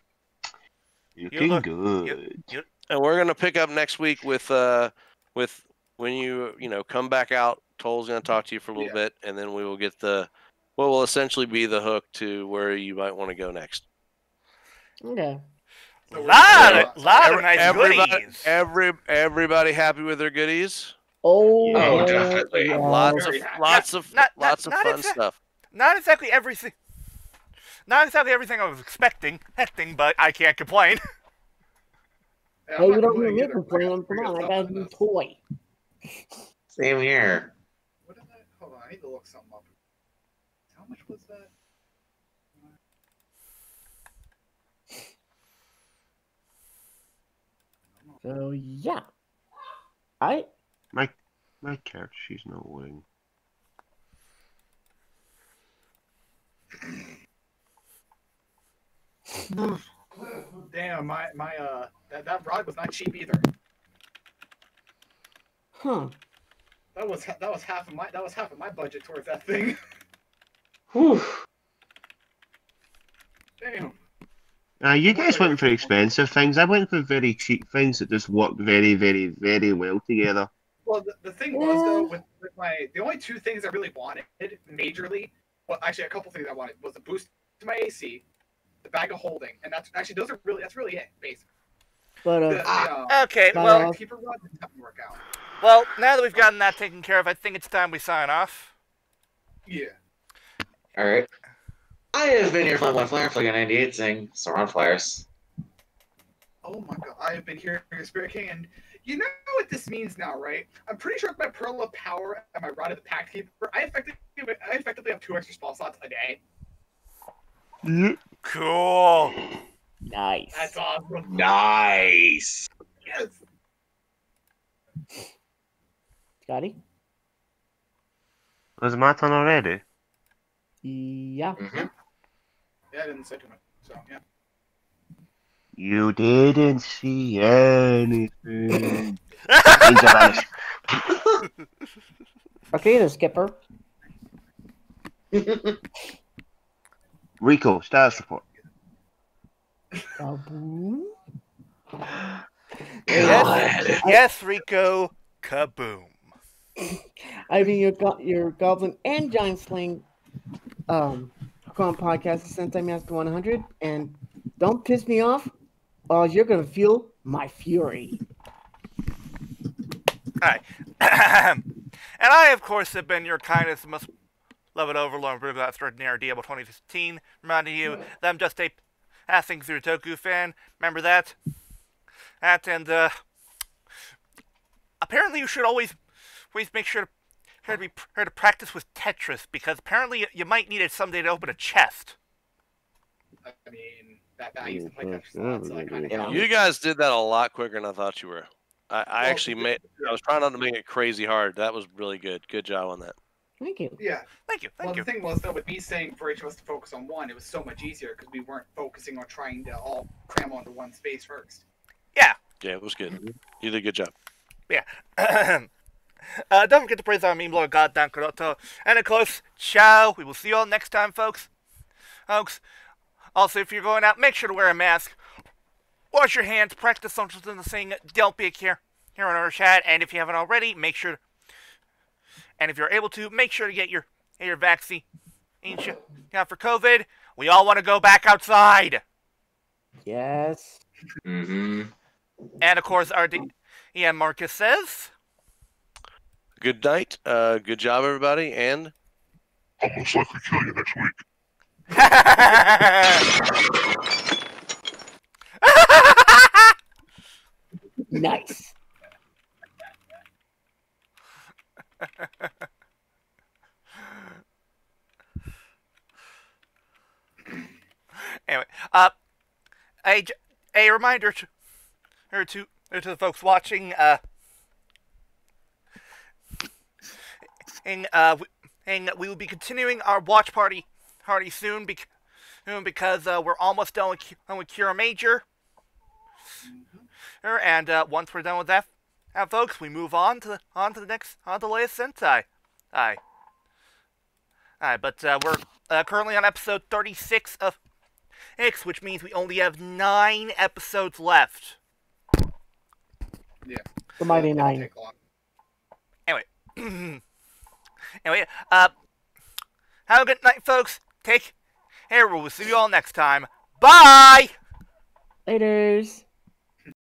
Looking look- good. and we're gonna pick up next week with uh with when you you know come back out. Tol's gonna talk to you for a little Yeah. bit, and then we will get the what will essentially be the hook to where you might want to go next. Okay. So we're- Lot, we're- of, lot of nice everybody, goodies. every everybody happy with their goodies. Oh, Oh, yeah, definitely. yeah. Lots of Very happy. lots of Not- not- lots of fun exact- stuff. Not exactly everything. Not exactly everything I was expecting, expecting, but I can't complain. Yeah, Hey, you don't complaining need either. me complaining. Come Figure on, I got a new toy. Same here. What did I? Hold on, I need to look something up. How much was that? So yeah, I My my cat, she's not winning. Damn, my my uh that, that rod was not cheap either. Huh. That was that was half of my that was half of my budget towards that thing. Whew. Damn. Uh, you guys went for expensive things. I went for very cheap things that just worked very, very, very well together. Well, the, the thing was though with, with my the only two things I really wanted majorly, well, actually a couple things I wanted was the boost to my AC, the bag of holding, and that's actually those are really that's really it basically. But uh, the, uh, Okay, well, keeper rod didn't work out. Well, now that we've gotten that taken care of, I think it's time we sign off. Yeah. All right. I have been here fun one flyer, Flicker 98, saying, so on flyers. Oh my god, I have been hearing Spirit King, and you know what this means now, right? I'm pretty sure with my Pearl of Power and my Rod of the Pact Keeper, I effectively, I effectively have two extra spell slots a day. Cool. nice. That's awesome. Nice. Yes. Scotty? Was my turn already? Yeah. Mhm. Yeah, I didn't say too much. So yeah. You didn't see anything. Danger vanish. Okay, the skipper. Rico, status report. Kaboom. Yes, yes, Rico. Kaboom. I mean, your go- your goblin and giant Sling um Con podcast is Sentai Master 100, and don't piss me off, or you're gonna feel my fury. Hi. and I, of course, have been your kindest, most loved overlord, Ruben Extraordinary Diablo 2015, reminding you that I'm just a passing through Toku fan. Remember that? That, and, uh, apparently you should always, always make sure to, sure to be sure to practice with Tetris, because apparently you, you might need it someday to open a chest. I mean, that, that I used to play Tetris a lot, so I kind of You guys did that a lot quicker than I thought you were. I, I Well, actually made. I was trying not to make it crazy hard. That was really good. Good job on that. Thank you. Yeah. Thank you, thank Well, you. the thing was though, with me saying for each of us to focus on one, it was so much easier because we weren't focusing on trying to all cram onto one space first. Yeah, Yeah, it was good. Mm-hmm. You did a good job. uh, don't forget to praise our meme lord, Goddamn Kuroto. And of course, ciao. We will see you all next time, folks. Folks, also, if you're going out, make sure to wear a mask. Wash your hands, practice social distancing, don't be a care here on our chat, and if you haven't already, make sure To, and if you're able to, make sure to get your get your vaccine. Ain't you? Now for COVID, we all want to go back outside. Yes. Mm-hmm. And of course, our D- yeah, Markus says. Good night. Uh, good job, everybody, and I'll most likely kill you next week. Nice. anyway, uh, a, j- a reminder to, or to, or to the folks watching, uh, and, uh, and we will be continuing our watch party party soon, bec- soon because uh, we're almost done with, Cu- done with Kiramager. Er, And uh, once we're done with that, uh, folks, we move on to the, on to the next on to the latest Sentai. Aye. Aye, but uh, we're uh, currently on episode 36 of X, which means we only have nine episodes left. Yeah. The Mighty Nine. take long. anyway, uh, have a good night, folks. Take care. We'll see you all next time. Bye. Laters.